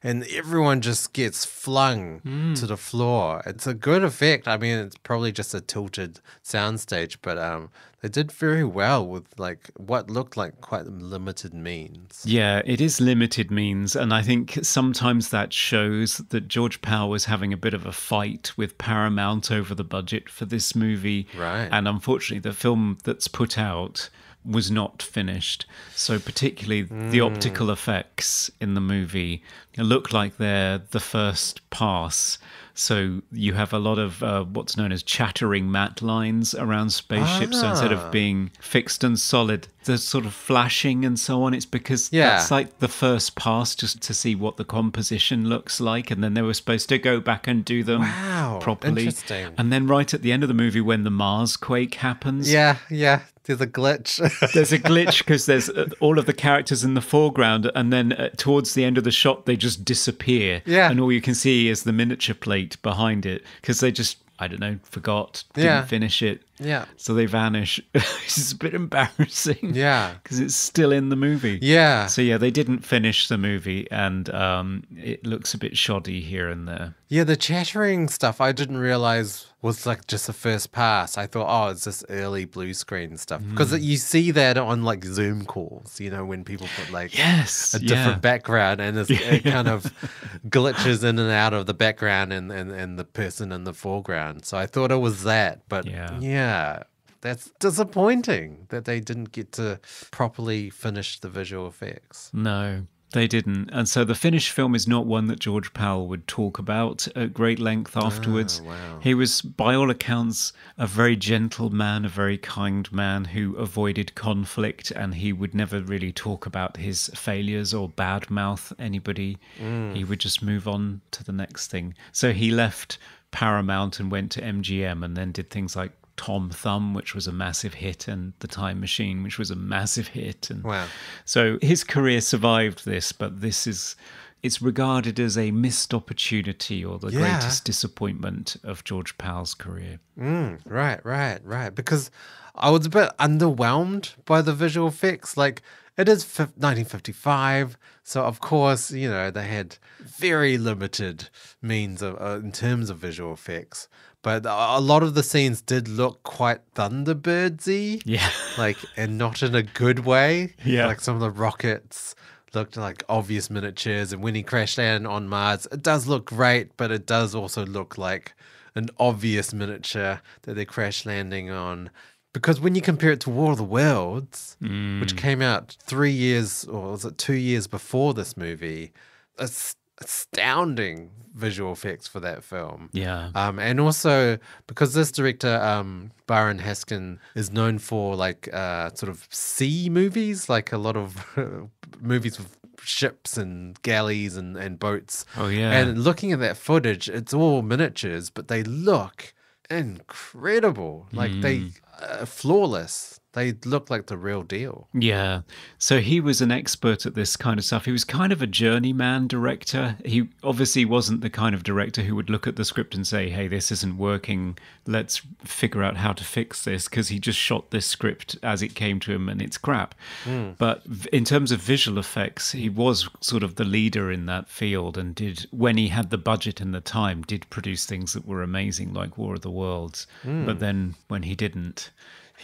and everyone just gets flung to the floor. It's a good effect. I mean, it's probably just a tilted soundstage, but um, they did very well with like what looked like quite limited means. Yeah, it is limited means, and I think sometimes that shows that George Pal was having a bit of a fight with Paramount over the budget for this movie. Right. And unfortunately, the film that's put out was not finished. So, particularly the optical effects in the movie look like they're the first pass. So, you have a lot of uh, what's known as chattering matte lines around spaceships. So, instead Ah. of being fixed and solid, the sort of flashing and so on. It's because Yeah. that's like the first pass just to see what the composition looks like. And then they were supposed to go back and do them Wow, properly. interesting. And then right at the end of the movie, when the Mars quake happens, Yeah, yeah. There's a glitch. there's a glitch because there's uh, all of the characters in the foreground, and then uh, towards the end of the shot, they just disappear. Yeah. And all you can see is the miniature plate behind it because they just, I don't know, forgot, didn't Yeah. finish it. Yeah. So they vanish. it's a bit embarrassing. Yeah. Because it's still in the movie. Yeah. So yeah, they didn't finish the movie, and um, it looks a bit shoddy here and there. Yeah, the chattering stuff I didn't realize was like just a first pass. I thought, oh, it's this early blue screen stuff because Mm. you see that on like Zoom calls, you know, when people put like Yes, a different yeah. background and it's, it kind of glitches in and out of the background and, and, and the person in the foreground. So I thought it was that, but Yeah. yeah. That's disappointing that they didn't get to properly finish the visual effects. No, they didn't. And so the finished film is not one that George Pal would talk about at great length ah, afterwards. wow. He was, by all accounts, a very gentle man, a very kind man who avoided conflict, and he would never really talk about his failures or badmouth anybody. Mm. He would just move on to the next thing. So he left Paramount and went to MGM and then did things like Tom Thumb, which was a massive hit, and The Time Machine, which was a massive hit. And Wow. so his career survived this, but this is it's regarded as a missed opportunity or the Yeah. greatest disappointment of George Pal's career. Right, right, right. Because I was a bit underwhelmed by the visual effects. Like, it is fif- 1955, so of course, you know, they had very limited means of, uh, in terms of visual effects. But a lot of the scenes did look quite Thunderbirdsy. Yeah. Like, and not in a good way. Yeah. Like some of the rockets looked like obvious miniatures. And when he crashed landed on Mars, it does look great, but it does also look like an obvious miniature that they're crash landing on. Because when you compare it to War of the Worlds, which mm. came out three years or was it two years before this movie, it's astounding visual effects for that film. Yeah. Um, and also because this director, um, Byron Haskin, is known for like uh, sort of sea movies, like a lot of movies with ships and galleys and, and boats. Oh, yeah. And looking at that footage, it's all miniatures, but they look incredible. Like they Hmm. uh, flawless. They look like the real deal. Yeah. So he was an expert at this kind of stuff. He was kind of a journeyman director. He obviously wasn't the kind of director who would look at the script and say, hey, this isn't working. Let's figure out how to fix this. Because he just shot this script as it came to him and it's crap. Hmm. But in terms of visual effects, he was sort of the leader in that field and did, when he had the budget and the time, did produce things that were amazing, like War of the Worlds. Hmm. But then when he didn't,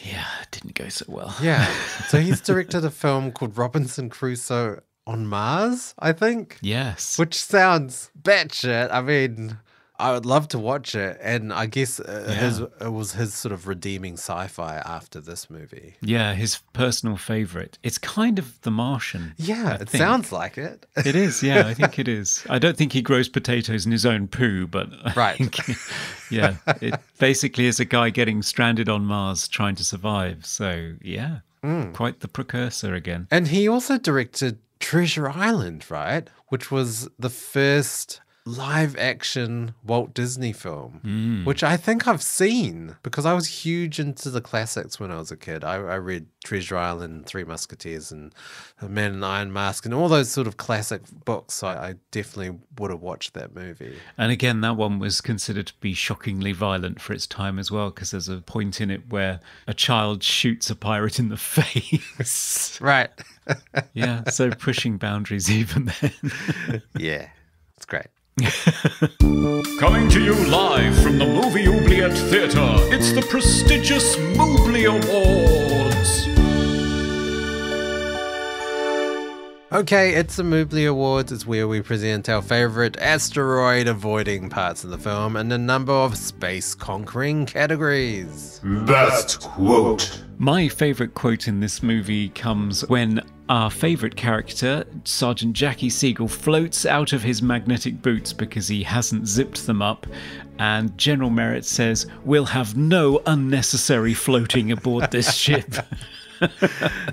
yeah, it didn't go so well. Yeah. so he's directed a film called Robinson Crusoe on Mars, I think. Yes. Which sounds batshit. I mean, I would love to watch it, and I guess uh, his it was his sort of redeeming sci-fi after this movie. Yeah, his personal favorite. It's kind of The Martian. Yeah, I it think. sounds like it. It is, yeah, I think it is. I don't think he grows potatoes in his own poo, but I Right. think- yeah, it basically is a guy getting stranded on Mars trying to survive. So yeah, Hmm. quite the precursor again. And he also directed Treasure Island, right? Which was the first live action Walt Disney film, hmm. which I think I've seen because I was huge into the classics when I was a kid. I, I read Treasure Island, Three Musketeers, and Man in the Iron Mask, and all those sort of classic books. So I definitely would have watched that movie. And again, that one was considered to be shockingly violent for its time as well, because there's a point in it where a child shoots a pirate in the face. Right. yeah, so pushing boundaries even then. yeah. It's great. Coming to you live from the Movie Oubliette Theatre, it's the prestigious Mobley Awards. Okay, it's the Mobley Awards. It's where we present our favorite asteroid avoiding parts of the film in a number of space conquering categories. Best quote. My favourite quote in this movie comes when our favourite character, Sergeant Jackie Siegel, floats out of his magnetic boots because he hasn't zipped them up, and General Merritt says, We'll have no unnecessary floating aboard this ship.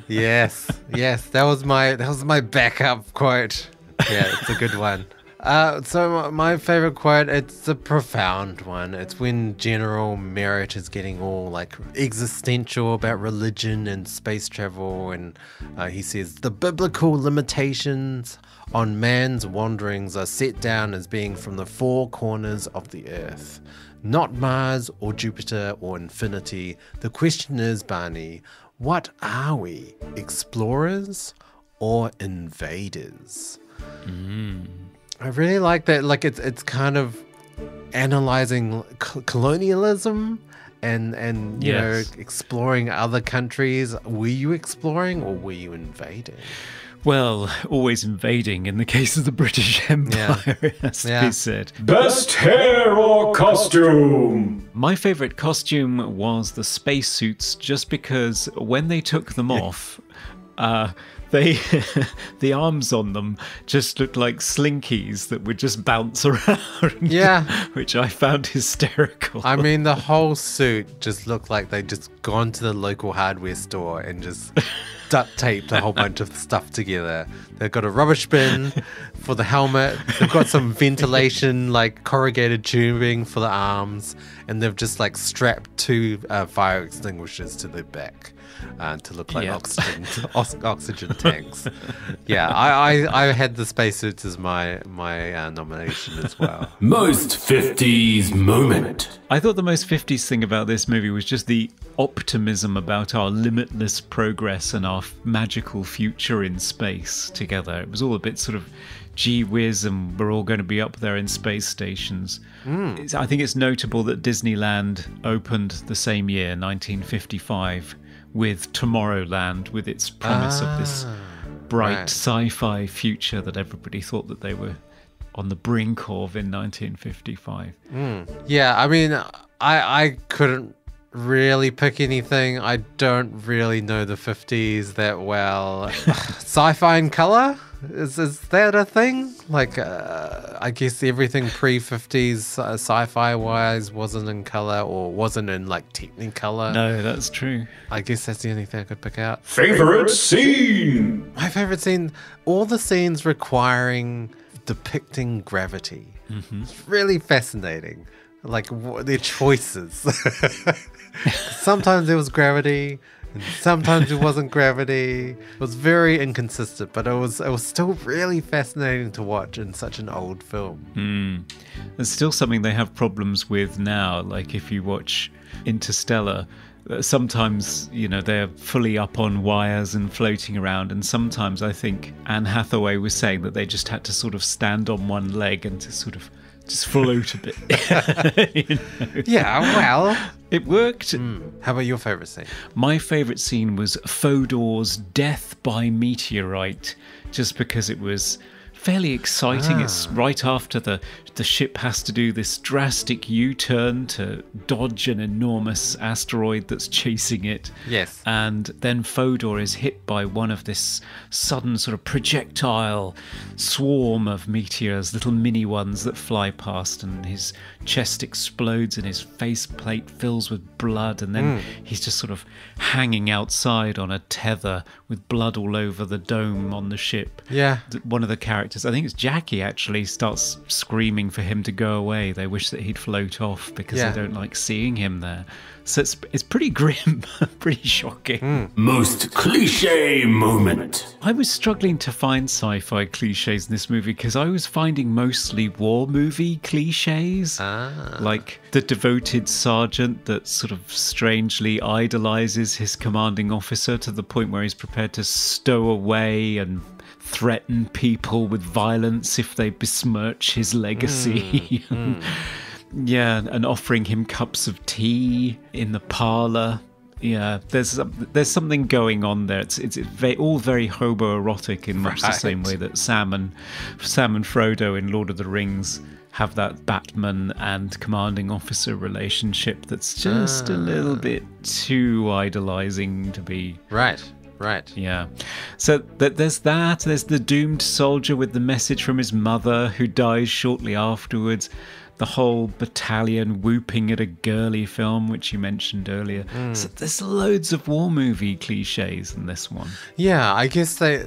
yes, yes, that was my that was my backup quote. Yeah, it's a good one. Uh, so my favorite quote, it's a profound one. It's when General Merritt is getting all like existential about religion and space travel, and uh, he says the biblical limitations on man's wanderings are set down as being from the four corners of the earth, not Mars or Jupiter or infinity. The question is, Barney, what are we? Explorers or invaders? Hmm. I really like that. Like it's it's kind of analyzing colonialism and and you Yes. know exploring other countries. Were you exploring or were you invading? Well, always invading in the case of the British Empire, it has to Yeah. be said. Best hair or costume? My favourite costume was the spacesuits, just because when they took them off, uh, they the arms on them just looked like slinkies that would just bounce around. Yeah. which I found hysterical. I mean, the whole suit just looked like they'd just gone to the local hardware store and just duct taped a whole bunch of stuff together. They've got a rubbish bin for the helmet. They've got some ventilation, like corrugated tubing for the arms, and they've just like strapped two uh, fire extinguishers to their back. Uh, to look like Yeah. oxygen ox- oxygen tanks, yeah. I, I, I had the spacesuits as my my uh, nomination as well. Most 50s moment. I thought the most 50s thing about this movie was just the optimism about our limitless progress and our f- magical future in space together. It was all a bit sort of gee whiz, and we're all going to be up there in space stations. It's- I think it's notable that Disneyland opened the same year, 1955, with Tomorrowland, with its promise of this ah, bright right. sci-fi future that everybody thought that they were on the brink of in 1955. Hmm. Yeah, I mean, I I couldn't really pick anything. I don't really know the 50s that well. Sci-fi in color? Is is that a thing? Like uh, I guess everything pre-50s uh, sci-fi wise wasn't in color or wasn't in like Technicolor. No, that's true. I guess that's the only thing I could pick out. Favorite scene? My favorite scene, all the scenes requiring depicting gravity. It's really fascinating. Like their choices. sometimes it was gravity, and sometimes it wasn't gravity. It was very inconsistent, but it was it was still really fascinating to watch in such an old film. There's still something they have problems with now. Like if you watch Interstellar, uh, sometimes you know they're fully up on wires and floating around, and sometimes I think Anne Hathaway was saying that they just had to sort of stand on one leg and to sort of just float a bit. You know? Yeah, well. It worked. Hmm. How about your favorite scene? My favourite scene was Fodor's death by meteorite, just because it was fairly exciting. It's ah. right after the the ship has to do this drastic U-turn to dodge an enormous asteroid that's chasing it. Yes. And then Fodor is hit by one of this sudden sort of projectile swarm of meteors, little mini ones that fly past, and his chest explodes and his faceplate fills with blood, and then hmm. he's just sort of hanging outside on a tether with blood all over the dome on the ship. Yeah. One of the characters, I think it's Jackie, actually starts screaming for him to go away. They wish that he'd float off because Yeah. they don't like seeing him there. So it's it's pretty grim, pretty shocking. Hmm. Most cliche moment. I was struggling to find sci-fi cliches in this movie because I was finding mostly war movie cliches, ah. like the devoted sergeant that sort of strangely idolizes his commanding officer to the point where he's prepared to stow away and threaten people with violence if they besmirch his legacy. Hmm. Hmm. yeah, and offering him cups of tea in the parlor. Yeah, there's there's something going on there. It's it's, ve- all very homoerotic in much the same way that Sam and Sam and Frodo in Lord of the Rings have that Batman and commanding officer relationship that's just a little ah. bit too idolizing to be Right. Right. yeah. So th- there's that. There's the doomed soldier with the message from his mother who dies shortly afterwards. The whole battalion whooping at a girly film, which you mentioned earlier. Hmm. So there's loads of war movie cliches in this one. Yeah, I guess they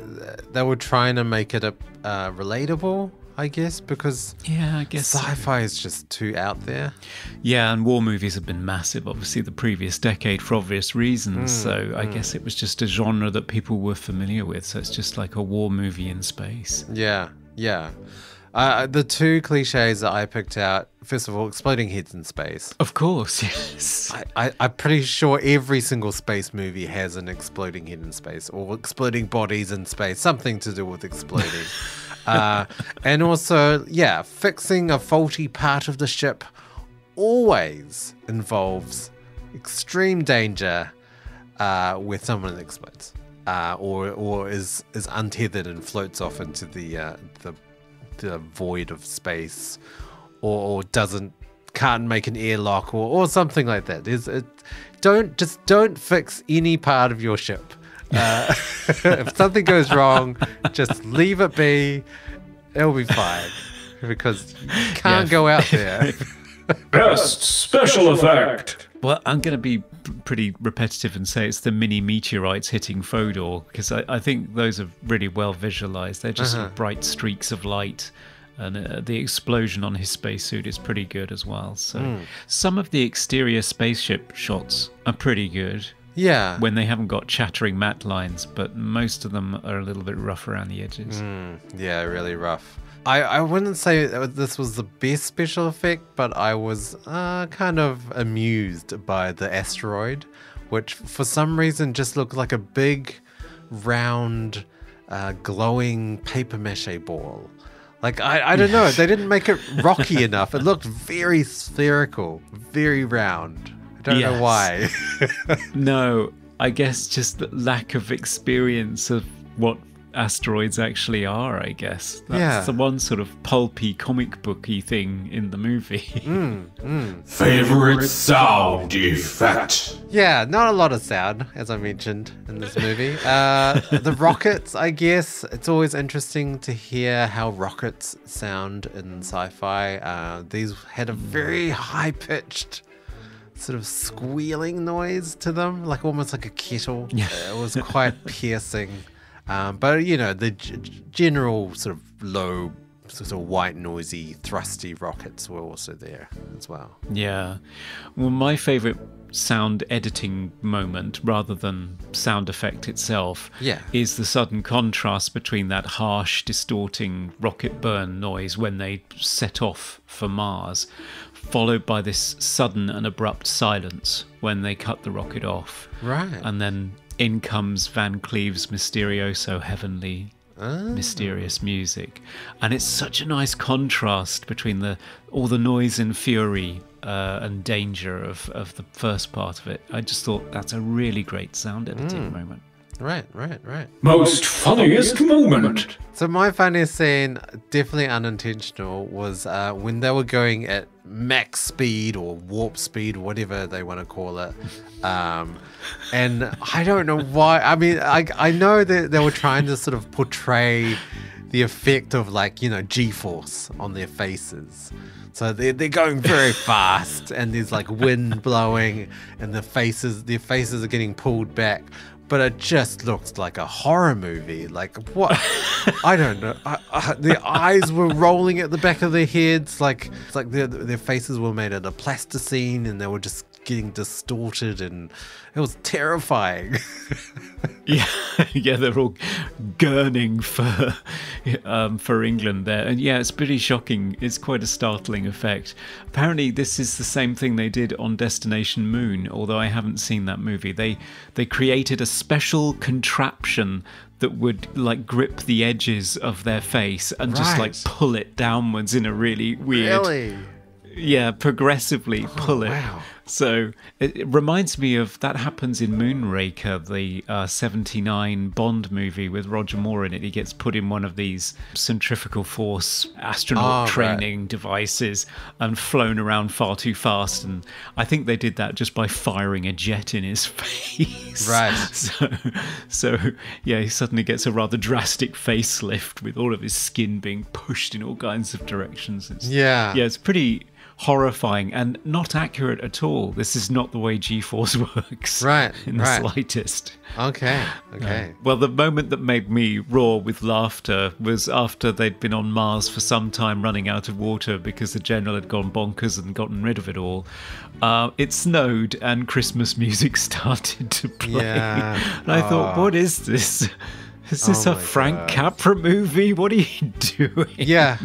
they were trying to make it a uh, relatable. I guess, because Yeah, I guess. sci-fi is just too out there. Yeah, and war movies have been massive, obviously, the previous decade for obvious reasons. Hmm, so I hmm. guess it was just a genre that people were familiar with. So it's just like a war movie in space. Yeah, yeah. Uh, the two cliches that I picked out, first of all, exploding heads in space. Of course, yes. I, I, I'm pretty sure every single space movie has an exploding head in space or exploding bodies in space, something to do with exploding. uh, and also, yeah, fixing a faulty part of the ship always involves extreme danger uh, where someone explodes. Uh, or or is is untethered and floats off into the uh, the the void of space, or, or doesn't can't make an airlock or, or something like that. Is it? Don't just don't fix any part of your ship. Uh, if something goes wrong, just leave it be. It'll be fine because you can't Yeah. go out there. Best special effect. Well, I'm going to be p- pretty repetitive and say it's the mini meteorites hitting Fodor because I, I think those are really well visualized. They're just sort of uh-huh. bright streaks of light. And uh, the explosion on his spacesuit is pretty good as well. So, hmm. some of the exterior spaceship shots are pretty good yeah. when they haven't got chattering matte lines, but most of them are a little bit rough around the edges. Hmm. Yeah, really rough. I, I wouldn't say this was the best special effect, but I was uh, kind of amused by the asteroid, which for some reason just looked like a big, round, uh, glowing paper mache ball. Like, I, I don't know, they didn't make it rocky enough. It looked very spherical, very round. I don't know why. No, I guess just the lack of experience of what asteroids actually are, I guess. That's Yeah. the one sort of pulpy comic booky thing in the movie. Mm. Favorite sound effect. Yeah, not a lot of sound, as I mentioned in this movie. Uh, the rockets, I guess, it's always interesting to hear how rockets sound in sci fi. Uh, these had a very high pitched, sort of squealing noise to them, like almost like a kettle. Yeah. It was quite piercing. Um, but, you know, the g- general sort of low, sort of white, noisy, thrusty rockets were also there as well. yeah. Well, my favorite sound editing moment, rather than sound effect itself, Yeah. is the sudden contrast between that harsh, distorting rocket burn noise when they set off for Mars, followed by this sudden and abrupt silence when they cut the rocket off. Right. And then in comes Van Cleave's mysterioso heavenly mysterious music. And it's such a nice contrast between the all the noise and fury uh, and danger of, of the first part of it. I just thought that's a really great sound editing moment. Right, right, right. Most funniest moment. So my funniest scene, definitely unintentional, was uh, when they were going at max speed or warp speed, whatever they want to call it. Um, and I don't know why. I mean, I I know that they were trying to sort of portray the effect of like you know G-force on their faces. So they're, they're going very fast, and there's like wind blowing, and the faces their faces are getting pulled back but it just looks like a horror movie. Like what? I don't know. I, I, their eyes were rolling at the back of their heads, like like their their faces were made out of plasticine, and they were just getting distorted, and it was terrifying. Yeah, yeah, they're all gurning for um, for England there, and yeah, it's pretty shocking. It's quite a startling effect. Apparently, this is the same thing they did on Destination Moon. Although I haven't seen that movie, they they created a special contraption that would like grip the edges of their face and just like pull it downwards in a really weird really? yeah progressively pull it wow. So it, it reminds me of that happens in moonraker the uh, 79 bond movie with roger moore in it he gets put in one of these centrifugal force astronaut right. training devices and flown around far too fast and i think they did that just by firing a jet in his face Right. so so yeah he suddenly gets a rather drastic facelift with all of his skin being pushed in all kinds of directions it's, Yeah. yeah it's pretty horrifying and not accurate at all. This is not the way G Force works. Right, In the right. slightest. Okay. Uh, okay. Well, the moment that made me roar with laughter was after they'd been on Mars for some time running out of water because the general had gone bonkers and gotten rid of it all. Uh, it snowed and Christmas music started to play. Yeah. And I thought, ah. what is this? Is this Oh a Frank God. Capra movie? What are you doing? Yeah.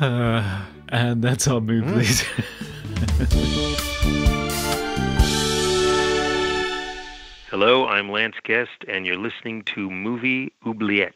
Uh, And that's our mood Hmm. list. Hello, I'm Lance Guest, and you're listening to Movie Oubliette.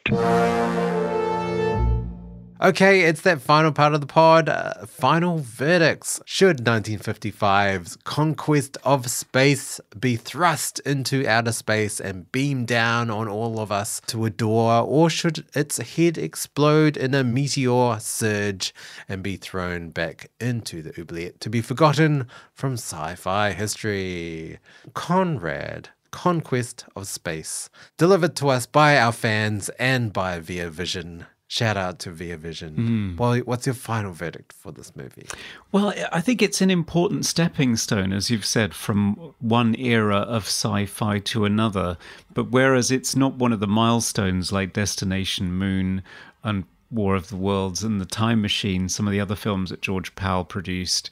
Okay, it's that final part of the pod. Uh, final verdicts. Should 1955's conquest of space be thrust into outer space and beam down on all of us to adore, or should its head explode in a meteor surge and be thrown back into the oubliette to be forgotten from sci fi history? Conrad. Conquest of Space, delivered to us by our fans and by Via Vision. Shout out to Via Vision. Mm. Well, what's your final verdict for this movie? Well, I think it's an important stepping stone, as you've said, from one era of sci fi to another. But whereas it's not one of the milestones like Destination Moon and War of the Worlds and The Time Machine, some of the other films that George Pal produced,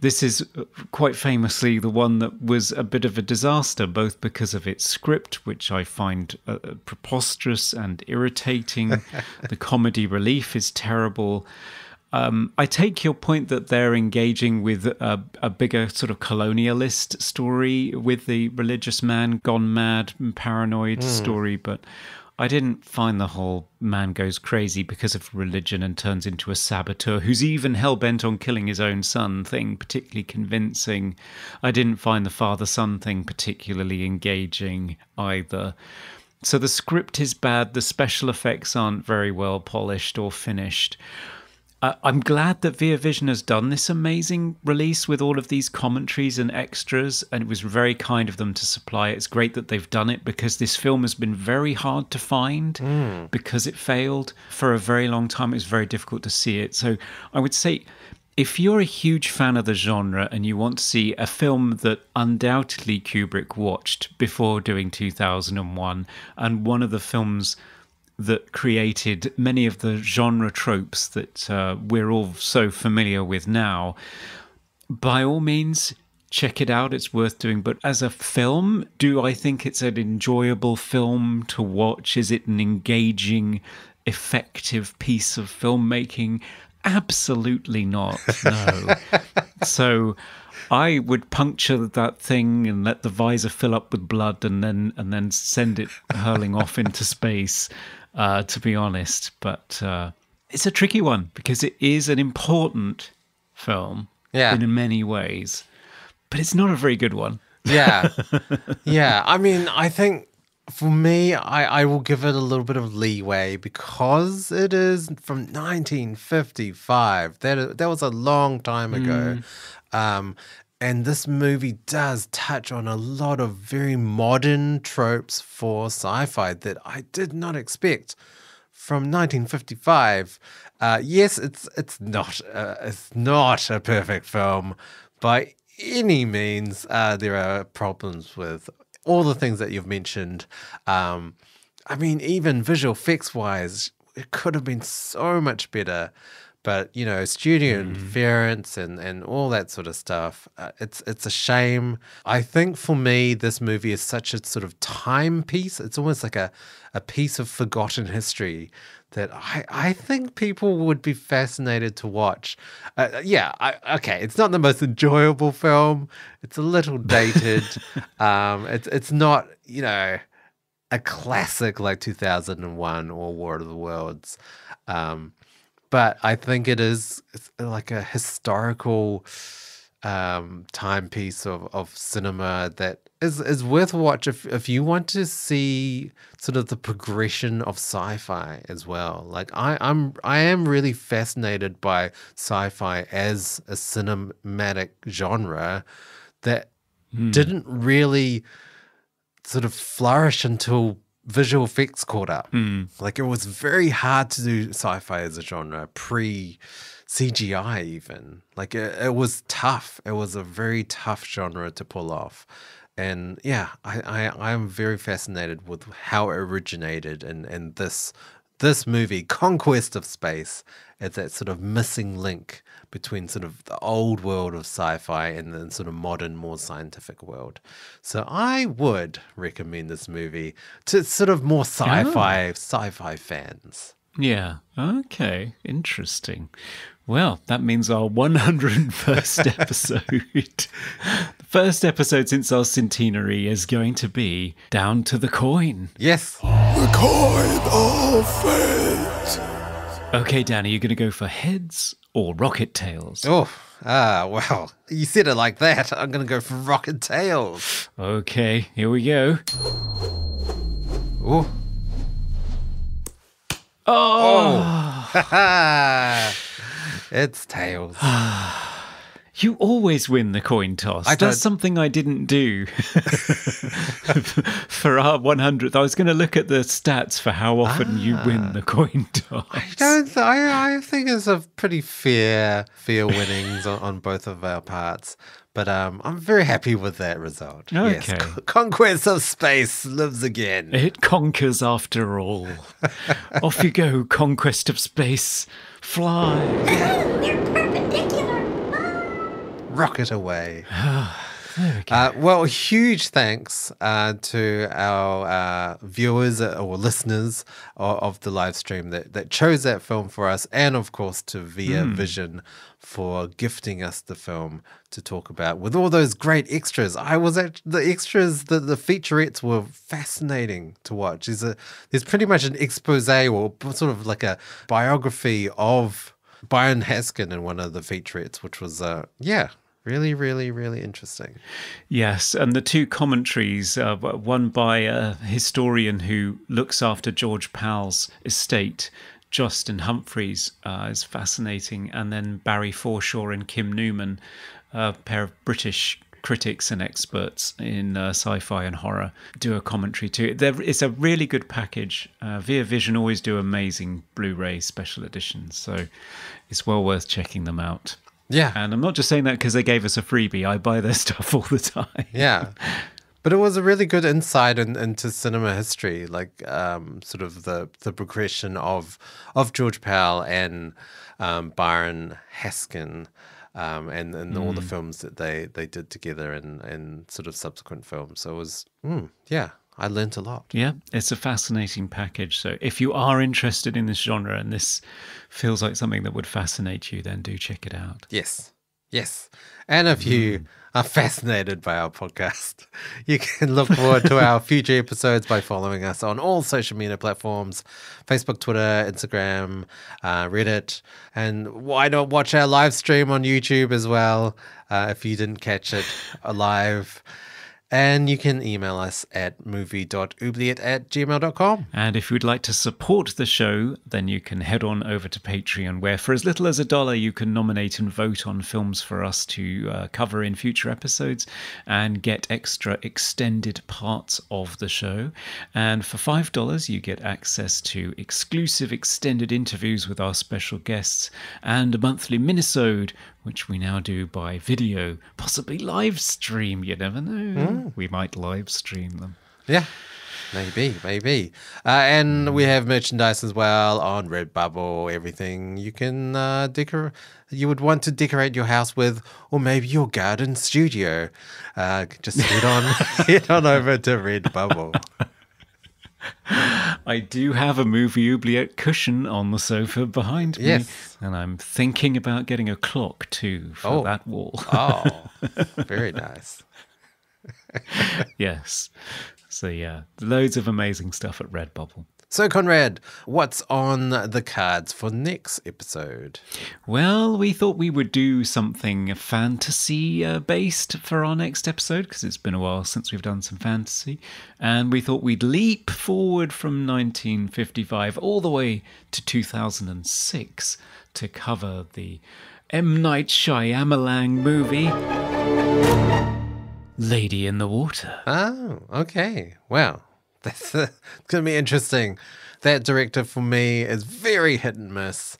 this is uh, quite famously the one that was a bit of a disaster, both because of its script, which I find uh, preposterous and irritating. the comedy relief is terrible. Um, I take your point that they're engaging with a, a bigger sort of colonialist story with the religious man gone mad and paranoid story, but I didn't find the whole man goes crazy because of religion and turns into a saboteur who's even hell bent on killing his own son thing particularly convincing. I didn't find the father son thing particularly engaging either. So the script is bad, the special effects aren't very well polished or finished. Uh, I'm glad that Via Vision has done this amazing release with all of these commentaries and extras, and it was very kind of them to supply it. It's great that they've done it because this film has been very hard to find because it failed for a very long time. It was very difficult to see it. So I would say if you're a huge fan of the genre and you want to see a film that undoubtedly Kubrick watched before doing 2001, and one of the films that created many of the genre tropes that uh, we're all so familiar with now, by all means, check it out. It's worth doing. But as a film, do I think it's an enjoyable film to watch? Is it an engaging, effective piece of filmmaking? Absolutely not. No. so I would puncture that thing and let the visor fill up with blood and then and then send it hurling off into space. Uh, to be honest, but uh, it's a tricky one because it is an important film Yeah. in many ways, but it's not a very good one. Yeah. yeah. I mean, I think for me, I, I will give it a little bit of leeway because it is from 1955. That, that was a long time ago. Um, and this movie does touch on a lot of very modern tropes for sci fi that I did not expect from 1955. Uh, yes, it's it's not uh, it's not a perfect film by any means. Uh, there are problems with all the things that you've mentioned. Um, I mean, even visual effects wise, it could have been so much better. But you know, studio interference and, and all that sort of stuff. Uh, it's it's a shame. I think for me, this movie is such a sort of timepiece. It's almost like a, a piece of forgotten history that I, I think people would be fascinated to watch. Uh, yeah, I, okay, it's not the most enjoyable film. It's a little dated. um, it's it's not you know a classic like 2001 or War of the Worlds. Um, but I think it is like a historical um, timepiece of, of cinema that is, is worth a watch if, if you want to see sort of the progression of sci-fi as well. Like I, I'm I am really fascinated by sci-fi as a cinematic genre that didn't really sort of flourish until visual effects caught up. Hmm. Like it was very hard to do sci-fi as a genre pre CGI even. Like it, it was tough. It was a very tough genre to pull off. And yeah, I, I I'm very fascinated with how it originated and and this this movie, Conquest of Space, as that sort of missing link between sort of the old world of sci-fi and the sort of modern, more scientific world. So I would recommend this movie to sort of more sci-fi sci-fi fans. Yeah. Okay. Interesting. Well, that means our 101st episode. the first episode since our centenary is going to be Down to the Coin. Yes. The coin of fate. Okay, Danny, you're going to go for heads or rocket tails? Oh, ah, well, you said it like that. I'm going to go for Rocket Tails. Okay, here we go. Oh, Oh, it's Tails. you always win the coin toss. I don't- That's something I didn't do for our 100th. I was going to look at the stats for how often you win the coin toss. I don't. Th- I, I think it's a pretty fair, fair winnings on, on both of our parts. But um, I'm very happy with that result. Yes, Okay. Con- Conquest of Space lives again. It conquers after all. Off you go, conquest of space. Fly. Rocket away. Uh, well, huge thanks uh, to our uh, viewers or listeners of, of the live stream that, that chose that film for us, and of course to Via Vision for gifting us the film to talk about with all those great extras. I was at the extras, the, the featurettes were fascinating to watch. There's a there's pretty much an expose or sort of like a biography of Byron Haskin in one of the featurettes, which was uh, yeah. Really, really, really interesting. Yes, and the two commentaries, uh, one by a historian who looks after George Pal's estate, Justin Humphreys, uh, is fascinating, and then Barry Forshaw and Kim Newman, a pair of British critics and experts in uh, sci-fi and horror, do a commentary too. There, it's a really good package. Uh, Via Vision always do amazing Blu-ray special editions, so it's well worth checking them out. Yeah. And I'm not just saying that because they gave us a freebie. I buy their stuff all the time. Yeah. But it was a really good insight in, into cinema history, like um, sort of the, the progression of of George Pal and um, Byron Haskin, um, and and all the films that they, they did together, and and sort of subsequent films. So it was, mm, yeah, I learnt a lot. Yeah, it's a fascinating package. So if you are interested in this genre and this feels like something that would fascinate you, then do check it out. Yes. Yes. And if you are fascinated by our podcast, you can look forward to our future episodes by following us on all social media platforms Facebook, Twitter, Instagram, uh, Reddit. And why not watch our live stream on YouTube as well uh, if you didn't catch it live? And you can email us at movie.oubliette at gmail.com. And if you'd like to support the show, then you can head on over to Patreon, where for as little as a dollar, you can nominate and vote on films for us to uh, cover in future episodes and get extra extended parts of the show. And for $5, you get access to exclusive extended interviews with our special guests and a monthly minisode, which we now do by video, possibly live stream. You never know. We might live stream them. Yeah, maybe, maybe. Uh, and we have merchandise as well on Redbubble. Everything you can uh, decorate, you would want to decorate your house with, or maybe your garden studio. Uh, just head on, head on over to Redbubble. I do have a movie oubliette cushion on the sofa behind me. Yes. And I'm thinking about getting a clock too for Oh. that wall. Oh, very nice. yes. So, yeah, loads of amazing stuff at Redbubble. So, Conrad, what's on the cards for next episode? Well, we thought we would do something fantasy uh, based for our next episode because it's been a while since we've done some fantasy. And we thought we'd leap forward from 1955 all the way to 2006 to cover the M. Night Shyamalan movie Lady in the Water. Oh, okay. Wow. That's uh, it's going to be interesting. That director for me is very hit and miss.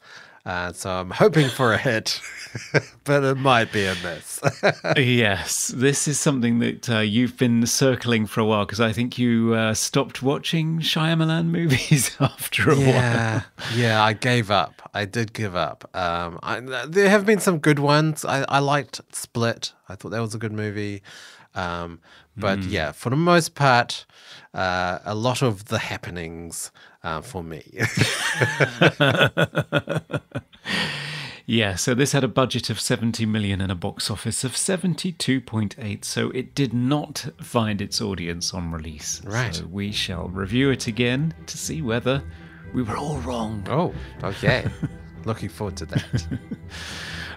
Uh, so I'm hoping for a hit, but it might be a miss. yes, this is something that uh, you've been circling for a while because I think you uh, stopped watching Shyamalan movies after a while. yeah, yeah, I gave up. I did give up. Um, I, there have been some good ones. I, I liked Split. I thought that was a good movie. Um, but yeah, for the most part, uh, a lot of the happenings uh, for me. Yeah, so this had a budget of 70 million and a box office of 72.8, so it did not find its audience on release. Right. So we shall review it again to see whether we were all wrong. oh, okay. Looking forward to that.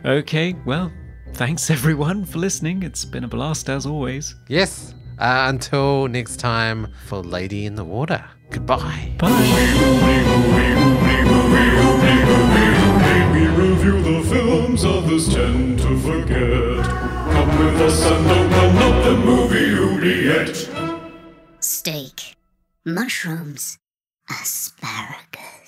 Okay, well, thanks everyone for listening. It's been a blast as always. Yes. Uh, until next time for Lady in the Water. Goodbye. We review the films others tend to forget. Come with us and open up the movie oubliette. Steak, mushrooms, asparagus.